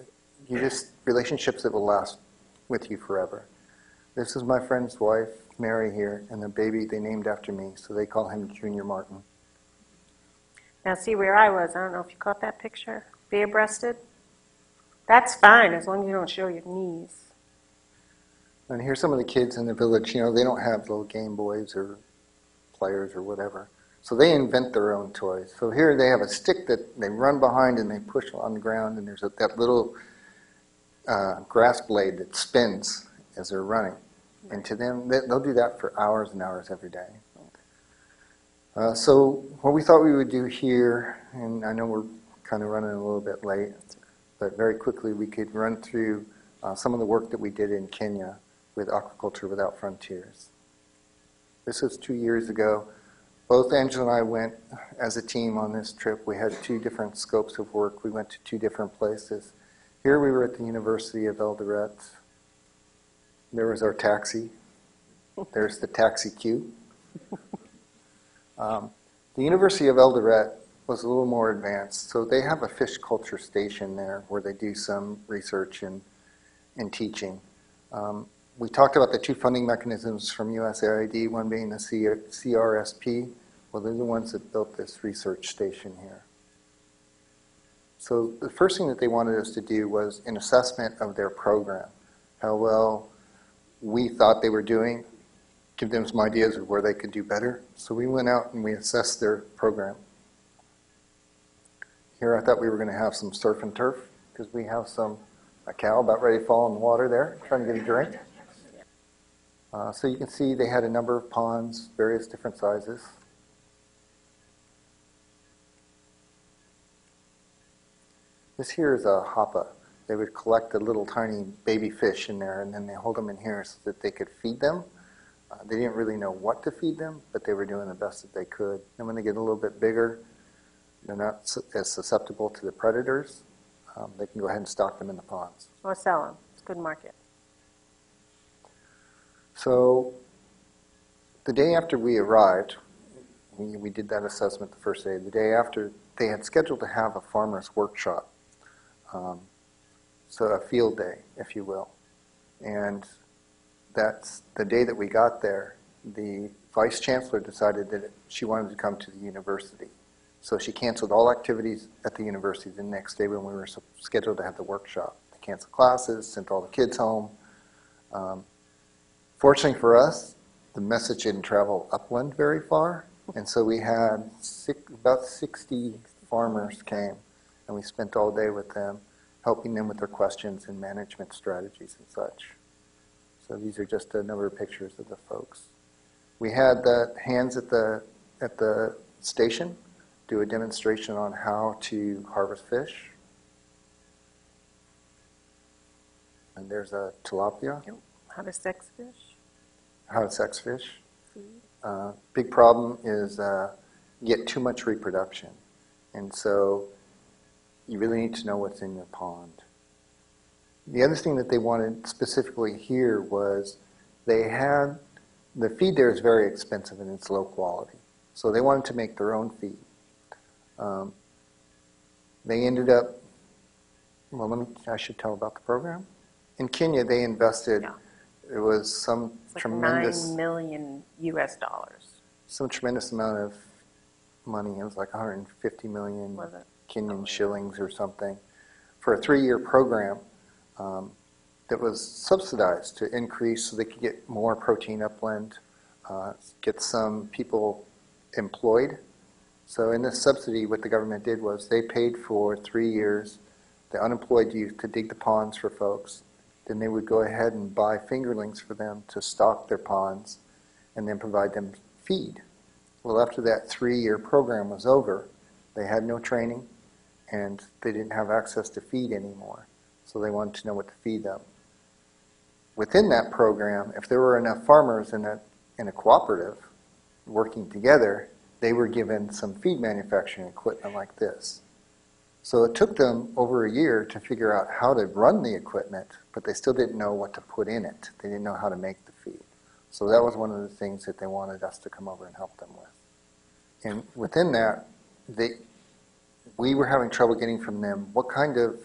you just relationships that will last with you forever. This is my friend's wife, Mary here, and the baby they named after me, so they call him Junior Martin. Now, see where I was. I don't know if you caught that picture. Bare breasted. That's fine as long as you don't show your knees. And here's some of the kids in the village, you know, they don't have little Game Boys or players or whatever. So they invent their own toys. So here they have a stick that they run behind and they push on the ground, and there's a, that little uh, grass blade that spins as they're running. And to them, they, they'll do that for hours and hours every day. Uh, so what we thought we would do here, and I know we're kind of running a little bit late, but very quickly we could run through uh, some of the work that we did in Kenya with Aquaculture Without Frontiers. This was two years ago. Both Angela and I went as a team on this trip. We had two different scopes of work. We went to two different places. Here we were at the University of Eldoret. There was our taxi. There's the taxi queue. Um, the University of Eldoret was a little more advanced, so they have a fish culture station there where they do some research and, and teaching. Um, we talked about the two funding mechanisms from USAID, one being the CRSP. Well, they're the ones that built this research station here. So the first thing that they wanted us to do was an assessment of their program, how well we thought they were doing, give them some ideas of where they could do better. So we went out and we assessed their program. Here I thought we were going to have some surf and turf because we have some a cow about ready to fall in the water there, trying to get a drink. Uh, so you can see they had a number of ponds, various different sizes. This here is a hapa. They would collect the little tiny baby fish in there and then they hold them in here so that they could feed them. Uh, they didn't really know what to feed them, but they were doing the best that they could. And when they get a little bit bigger, they're not su- as susceptible to the predators. Um, they can go ahead and stock them in the ponds. Or sell them. It's good market. So the day after we arrived, we, we did that assessment the first day. The day after, they had scheduled to have a farmer's workshop. Um, so a field day, if you will. And that's the day that we got there, the vice chancellor decided that she wanted to come to the university. So she canceled all activities at the university the next day when we were scheduled to have the workshop. They canceled classes, sent all the kids home. Um, Fortunately for us, the message didn't travel upland very far, and so we had six, about 60 farmers came, and we spent all day with them, helping them with their questions and management strategies and such. So these are just a number of pictures of the folks. We had the hands at the at the station do a demonstration on how to harvest fish. And there's a tilapia. Yep. How to sex fish? How to sex fish. Uh, big problem is uh, get too much reproduction, and so you really need to know what's in your pond. The other thing that they wanted specifically here was they had the feed there is very expensive and it's low quality, so they wanted to make their own feed. Um, they ended up. Well, let me. I should tell about the program. In Kenya, they invested. Yeah. It was some It's like tremendous nine million US dollars, some tremendous amount of money. It was like 150 million? Kenyan Oh, shillings or something for a three-year program um, that was subsidized to increase so they could get more protein upland, uh, get some people employed. So in this subsidy, what the government did was they paid for three years the unemployed youth to dig the ponds for folks. Then they would go ahead and buy fingerlings for them to stock their ponds and then provide them feed. Well, after that three-year program was over, they had no training and they didn't have access to feed anymore. So they wanted to know what to feed them. Within that program, if there were enough farmers in a, in a cooperative working together, they were given some feed manufacturing equipment like this. So it took them over a year to figure out how to run the equipment, but they still didn't know what to put in it. They didn't know how to make the feed. So that was one of the things that they wanted us to come over and help them with. And within that, they, we were having trouble getting from them what kind of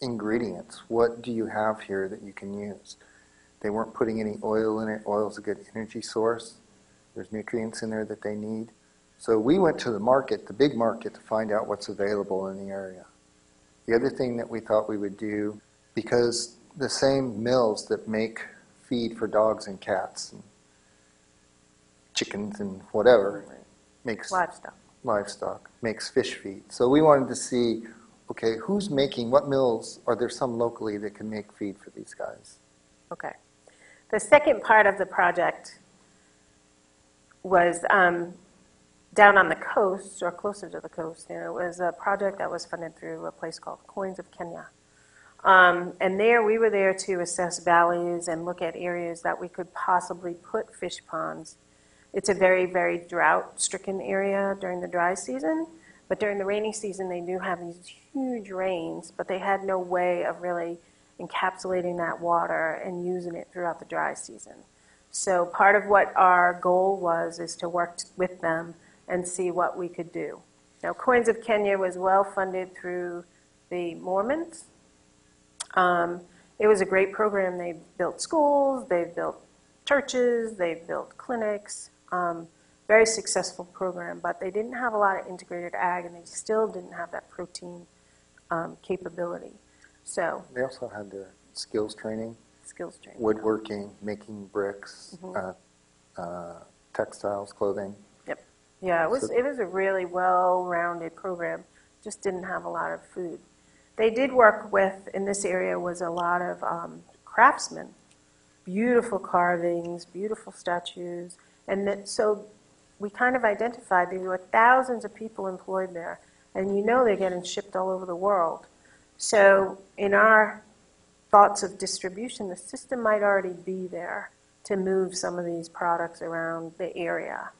ingredients, what do you have here that you can use? They weren't putting any oil in it. Oil is a good energy source. There's nutrients in there that they need. So we went to the market, the big market, to find out what's available in the area. The other thing that we thought we would do, because the same mills that make feed for dogs and cats and chickens and whatever makes Livestock. livestock, makes fish feed. So we wanted to see, okay, who's making, what mills, are there some locally that can make feed for these guys? Okay. The second part of the project was um, down on the coast, or closer to the coast. It was a project that was funded through a place called Coins of Kenya. Um, and there, we were there to assess values and look at areas that we could possibly put fish ponds. It's a very, very drought-stricken area during the dry season, but during the rainy season, they do have these huge rains, but they had no way of really encapsulating that water and using it throughout the dry season. So part of what our goal was is to work with them and see what we could do. Now, Coins of Kenya was well funded through the Mormons. Um, it was a great program. They built schools, they built churches, they built clinics. Um, very successful program, but they didn't have a lot of integrated ag, and they still didn't have that protein um, capability. So They also had the skills training, skills training. woodworking, making bricks, Mhm. uh, uh, textiles, clothing. Yeah, it was So- it was a really well-rounded program. Just didn't have a lot of food. They did work with in this area was a lot of um, craftsmen, beautiful carvings, beautiful statues, and that, so we kind of identified there were thousands of people employed there, and you know they're getting shipped all over the world. So in our thoughts of distribution, the system might already be there to move some of these products around the area.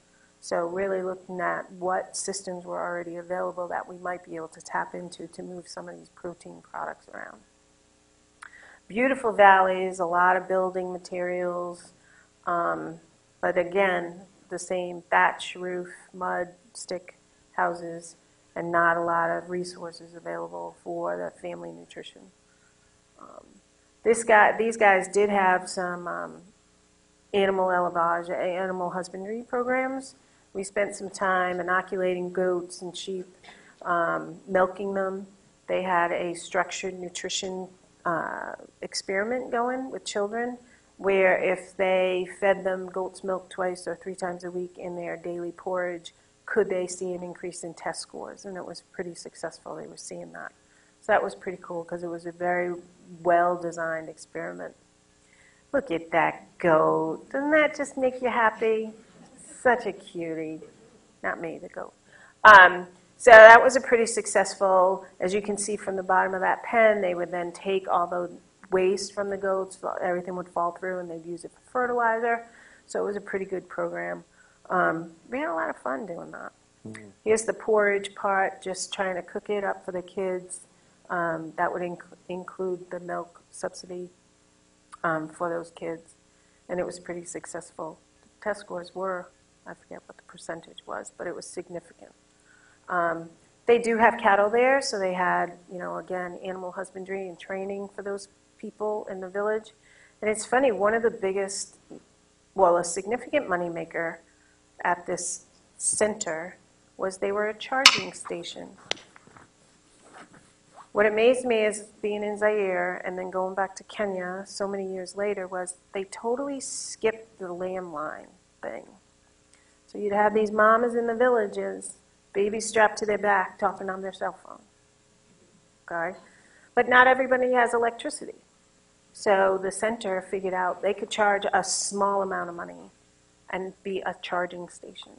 So really looking at what systems were already available that we might be able to tap into to move some of these protein products around. Beautiful valleys, a lot of building materials, um, but again, the same thatch roof, mud, stick houses, and not a lot of resources available for the family nutrition. Um, this guy, these guys did have some um, animal élevage, animal husbandry programs. We spent some time inoculating goats and sheep, um, milking them. They had a structured nutrition uh, experiment going with children where if they fed them goat's milk twice or three times a week in their daily porridge, could they see an increase in test scores? And it was pretty successful. They were seeing that. So that was pretty cool because it was a very well designed experiment. Look at that goat. Doesn't that just make you happy? Such a cutie. Not me, the goat. Um, so that was a pretty successful, as you can see from the bottom of that pen, they would then take all the waste from the goats, everything would fall through, and they'd use it for fertilizer. So it was a pretty good program. Um, we had a lot of fun doing that. Mhm. Here's the porridge part, just trying to cook it up for the kids. Um, that would inc- include the milk subsidy um, for those kids, and it was pretty successful. Test scores were, I forget what the percentage was, but it was significant. Um, they do have cattle there, so they had, you know, again, animal husbandry and training for those people in the village. And it's funny, one of the biggest, well, a significant moneymaker at this center was they were a charging station. What amazed me is being in Zaire and then going back to Kenya so many years later was they totally skipped the landline thing. So you'd have these mamas in the villages, babies strapped to their back, talking on their cell phone. Okay? But not everybody has electricity. So the center figured out they could charge a small amount of money and be a charging station.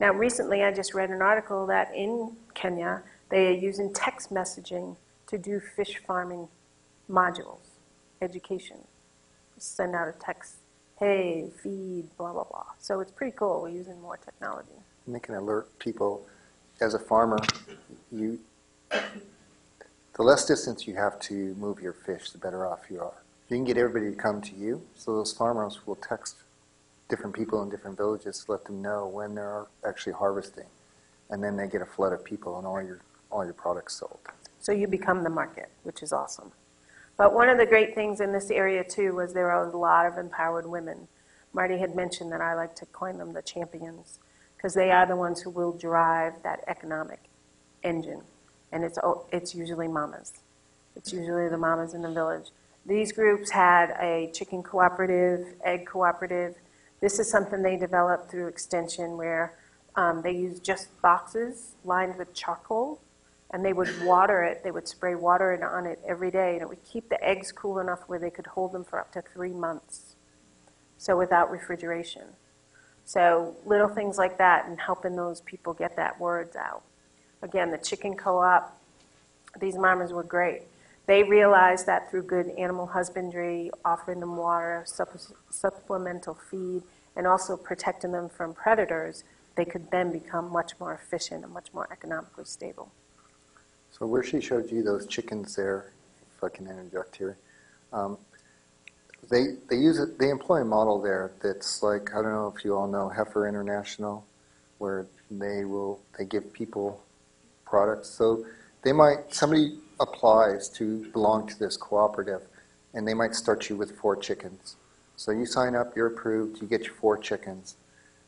Now, recently I just read an article that in Kenya they are using text messaging to do fish farming modules, education. Send out a text, hey, feed, blah, blah, blah. So it's pretty cool. We're using more technology. And they can alert people. As a farmer, you, the less distance you have to move your fish, the better off you are. You can get everybody to come to you, so those farmers will text different people in different villages to let them know when they're actually harvesting. And then they get a flood of people and all your, all your products sold. So you become the market, which is awesome. But one of the great things in this area too was there are a lot of empowered women. Marty had mentioned that I like to coin them the champions because they are the ones who will drive that economic engine. And it's, it's usually mamas. It's usually the mamas in the village. These groups had a chicken cooperative, egg cooperative. This is something they developed through extension where um, they use just boxes lined with charcoal and they would water it. They would spray water in on it every day, and it would keep the eggs cool enough where they could hold them for up to three months. So without refrigeration. So little things like that, and helping those people get that words out. Again, the chicken co-op. These mamas were great. They realized that through good animal husbandry, offering them water, supp- supplemental feed, and also protecting them from predators, they could then become much more efficient and much more economically stable. So where she showed you those chickens there, if I can interject here, um, They, they use it, they employ a model there that's like, I don't know if you all know Heifer International, where they will, they give people products. So they might, somebody applies to belong to this cooperative, and they might start you with four chickens. So you sign up, you're approved, you get your four chickens.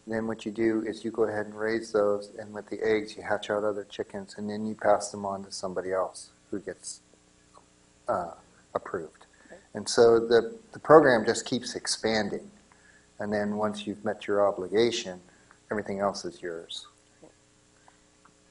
Then what you do is you go ahead and raise those, and with the eggs, you hatch out other chickens, and then you pass them on to somebody else who gets uh, approved. And so the, the program just keeps expanding. And then once you've met your obligation, everything else is yours.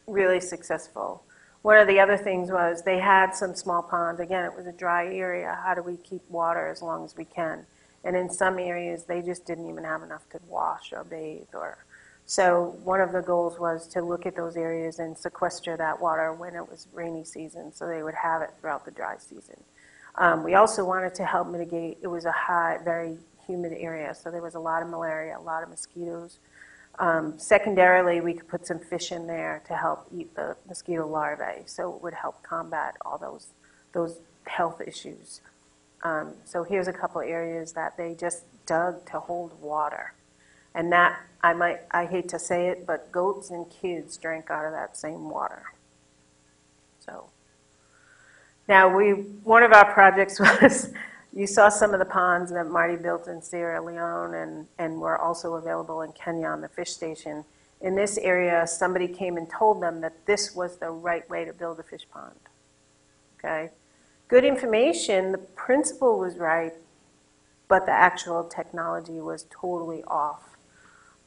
really successful. One of the other things was they had some small ponds. Again, it was a dry area. How do we keep water as long as we can? And in some areas, they just didn't even have enough to wash or bathe. Or so one of the goals was to look at those areas and sequester that water when it was rainy season, so they would have it throughout the dry season. Um, we also wanted to help mitigate. It was a high, very humid area, so there was a lot of malaria, a lot of mosquitoes. Um, secondarily, we could put some fish in there to help eat the mosquito larvae, so it would help combat all those those health issues. Um, so here's a couple areas that they just dug to hold water, and that I might I hate to say it, but goats and kids drank out of that same water. So now we one of our projects was you saw some of the ponds that Marty built in Sierra Leone and, and were also available in Kenya on the fish station. In this area, somebody came and told them that this was the right way to build a fish pond. Okay? Good information, the principle was right, but the actual technology was totally off.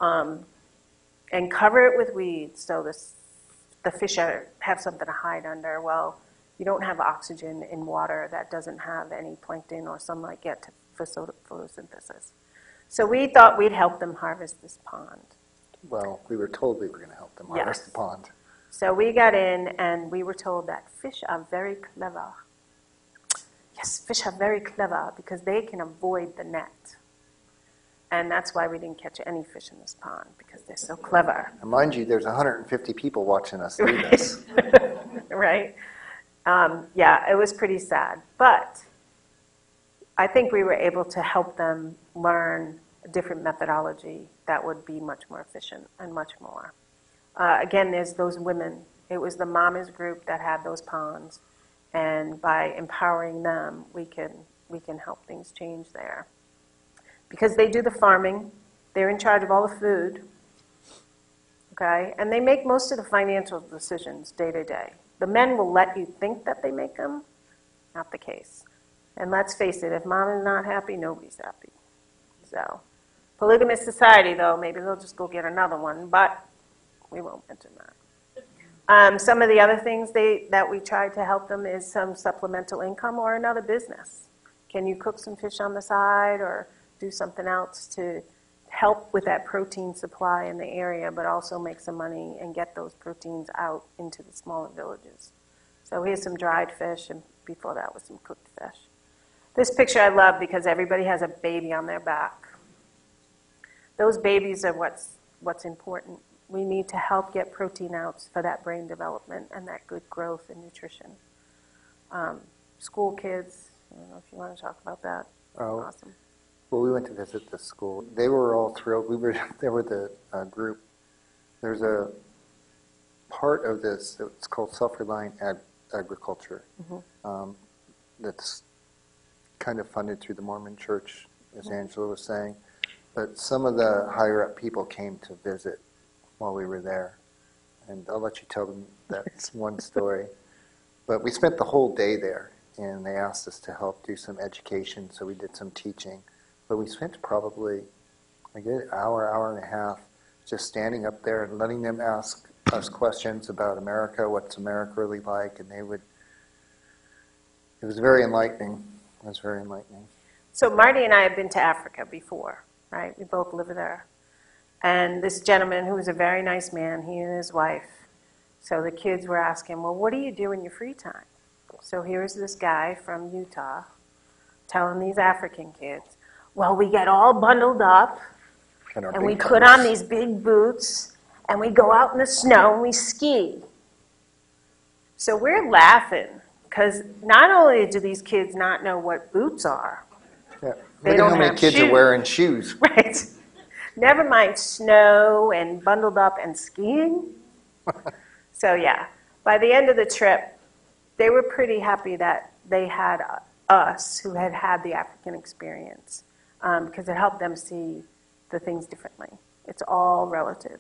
Um, and cover it with weeds so the, the fish are, have something to hide under. Well, you don't have oxygen in water that doesn't have any plankton or sunlight yet to, for photosynthesis. So we thought we'd help them harvest this pond. Well, we were told we were going to help them harvest Yes. the pond. So we got in and we were told that fish are very clever. Yes, fish are very clever because they can avoid the net. And that's why we didn't catch any fish in this pond because they're so clever. And mind you, there's 150 people watching us do this. right? Um, yeah, it was pretty sad. But I think we were able to help them learn a different methodology that would be much more efficient and much more. Uh, again, there's those women. It was the mamas group that had those ponds, and by empowering them, we can we can help things change there. Because they do the farming, they're in charge of all the food, okay? And they make most of the financial decisions day to day. The men will let you think that they make them, not the case. And let's face it, if mom is not happy, nobody's happy. So, polygamous society, though, maybe they'll just go get another one, but we won't mention that. Um, some of the other things they, that we try to help them is some supplemental income or another business. Can you cook some fish on the side or do something else to help with that protein supply in the area, but also make some money and get those proteins out into the smaller villages. So here's some dried fish, and before that was some cooked fish. This picture I love because everybody has a baby on their back. Those babies are what's, what's important. We need to help get protein out for that brain development and that good growth and nutrition. Um, school kids, I don't know if you want to talk about that. Oh, Awesome. well, we went to visit the school. They were all thrilled. We were there with the uh, group. There's a part of this, it's called self-reliant ag- agriculture. Mhm. Um, that's kind of funded through the Mormon Church, as Mhm. Angela was saying. But some of the higher up people came to visit while we were there. And I'll let you tell them that's one story. But we spent the whole day there, and they asked us to help do some education, so we did some teaching. But we spent probably a good hour, hour and a half just standing up there and letting them ask us questions about America, what's America really like, and they would. It was very enlightening. It was very enlightening. So Marty and I have been to Africa before, right? We both live there. And this gentleman, who was a very nice man, he and his wife. So the kids were asking, well, what do you do in your free time? So here's this guy from Utah telling these African kids, well, we get all bundled up And, and we put on these big boots and we go out in the snow and we ski. So we're laughing because not only do these kids not know what boots are, Yeah. They don't how many kids shoes. are wearing shoes. Right. Never mind snow and bundled up and skiing. so, yeah, by the end of the trip, they were pretty happy that they had us who had had the African experience because it helped them see the things differently. It's all relative.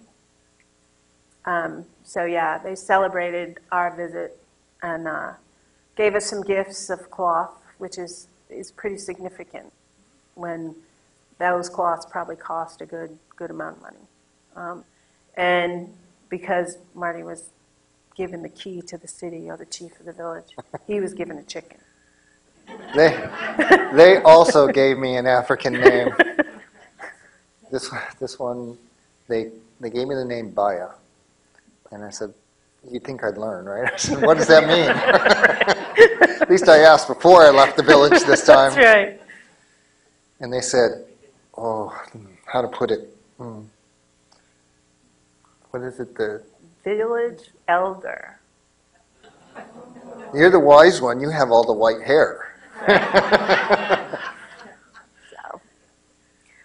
Um, so, yeah, they celebrated our visit and uh, gave us some gifts of cloth, which is, is pretty significant when those cloths probably cost a good good amount of money. Um, and because Marty was given the key to the city or the chief of the village, he was given a chicken. They, they also gave me an African name. This, this one, they, they gave me the name Baya. And I said, you'd think I'd learn, right? I said, what does that mean? At least I asked before I left the village this time. That's right. And they said, oh, how to put it? Hmm. What is it? The Village elder. you're the wise one. You have all the white hair. So.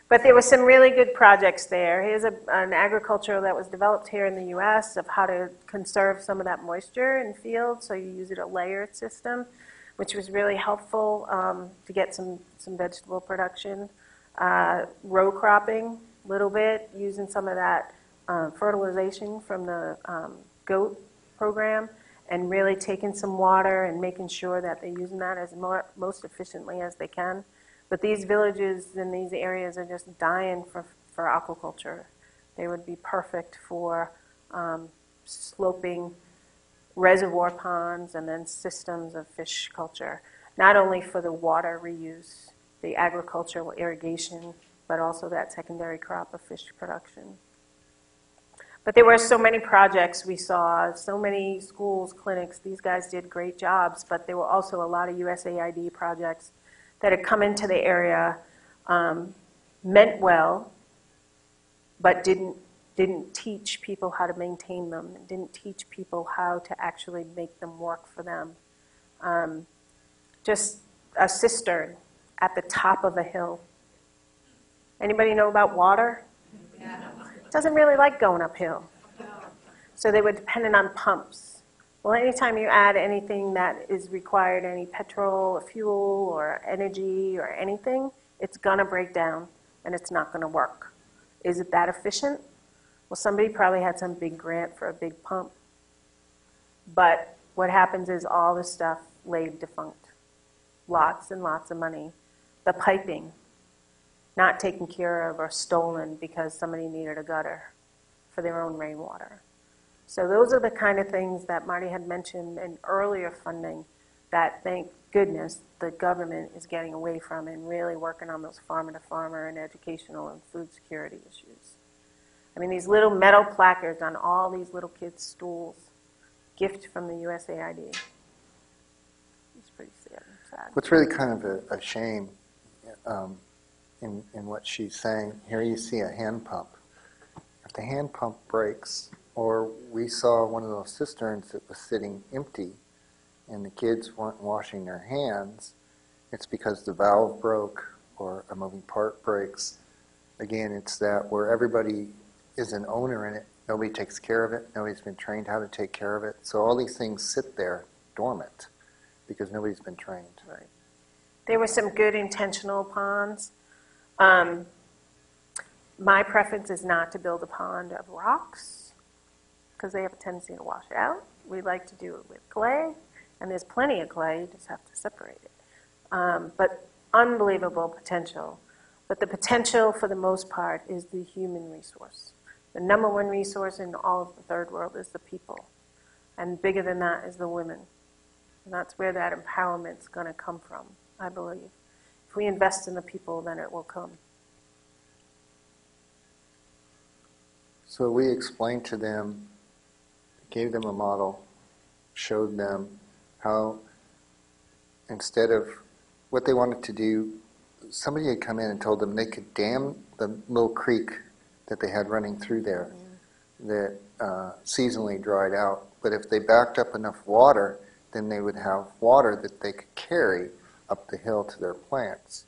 But there were some really good projects there. Here's a, an agriculture that was developed here in the U.S. of how to conserve some of that moisture in fields. So you use it a layered system, which was really helpful um, to get some, some vegetable production. Uh, row cropping, a little bit, using some of that um, fertilization from the um, goat program, and really taking some water and making sure that they're using that as more, most efficiently as they can. But these villages in these areas are just dying for, for aquaculture. They would be perfect for um, sloping reservoir ponds and then systems of fish culture, not only for the water reuse, the agricultural irrigation, but also that secondary crop of fish production. But there were so many projects we saw, so many schools, clinics. These guys did great jobs, but there were also a lot of USAID projects that had come into the area, um, meant well, but didn't didn't teach people how to maintain them, didn't teach people how to actually make them work for them. Um, just a cistern at the top of a hill. Anybody know about water? Doesn't really like going uphill. So they were dependent on pumps. Well, anytime you add anything that is required, any petrol fuel or energy or anything, it's going to break down and it's not going to work. Is it that efficient? Well, somebody probably had some big grant for a big pump. But what happens is all the stuff laid defunct. Lots and lots of money. The piping, not taken care of or stolen because somebody needed a gutter for their own rainwater. So those are the kind of things that Marty had mentioned in earlier funding that, thank goodness, the government is getting away from and really working on those farmer to farmer and educational and food security issues. I mean, these little metal placards on all these little kids' stools, gift from the USAID. It's pretty sad. sad. What's really kind of a, a shame um, in, in what she's saying, here you see a hand pump. If the hand pump breaks, or we saw one of those cisterns that was sitting empty and the kids weren't washing their hands, it's because the valve broke or a moving part breaks. Again, it's that where everybody is an owner in it, nobody takes care of it, nobody's been trained how to take care of it. So all these things sit there dormant because nobody's been trained. There were some good intentional ponds. Um, my preference is not to build a pond of rocks because they have a tendency to wash out. We like to do it with clay, and there's plenty of clay, you just have to separate it. Um, but unbelievable potential. But the potential, for the most part, is the human resource. The number one resource in all of the third world is the people. And bigger than that is the women. And that's where that empowerment's going to come from, I believe. If we invest in the people, then it will come. So we explained to them, gave them a model, showed them how instead of what they wanted to do, somebody had come in and told them they could dam the little creek that they had running through there that uh, seasonally dried out. But if they backed up enough water, then they would have water that they could carry up the hill to their plants.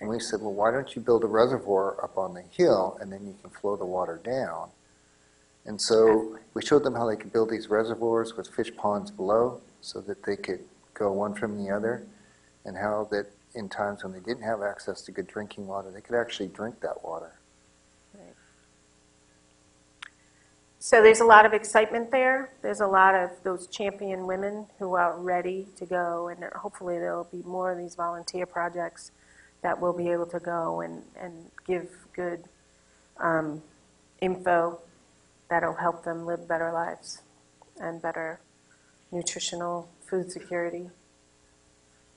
And we said, well, why don't you build a reservoir up on the hill and then you can flow the water down? And so we showed them how they could build these reservoirs with fish ponds below so that they could go one from the other and how that in times when they didn't have access to good drinking water, they could actually drink that water. So there's a lot of excitement there. There's a lot of those champion women who are ready to go, and hopefully there'll be more of these volunteer projects that will be able to go and, and give good um, info that'll help them live better lives and better nutritional food security.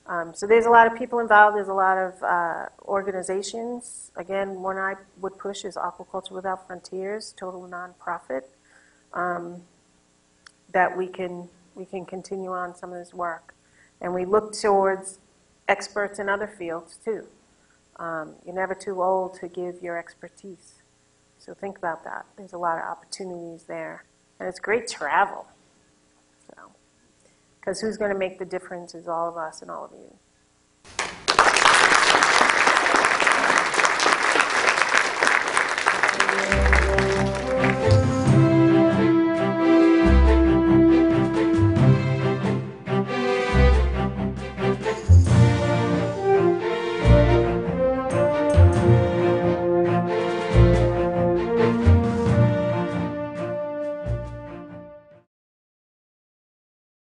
Um, so there's a lot of people involved. There's a lot of uh, organizations. Again, one I would push is Aquaculture Without Frontiers, total nonprofit. Um, that we can we can continue on some of this work, and we look towards experts in other fields too. Um, you're never too old to give your expertise. So think about that. There's a lot of opportunities there, and it's great travel. So, because who's going to make the difference is all of us and all of you.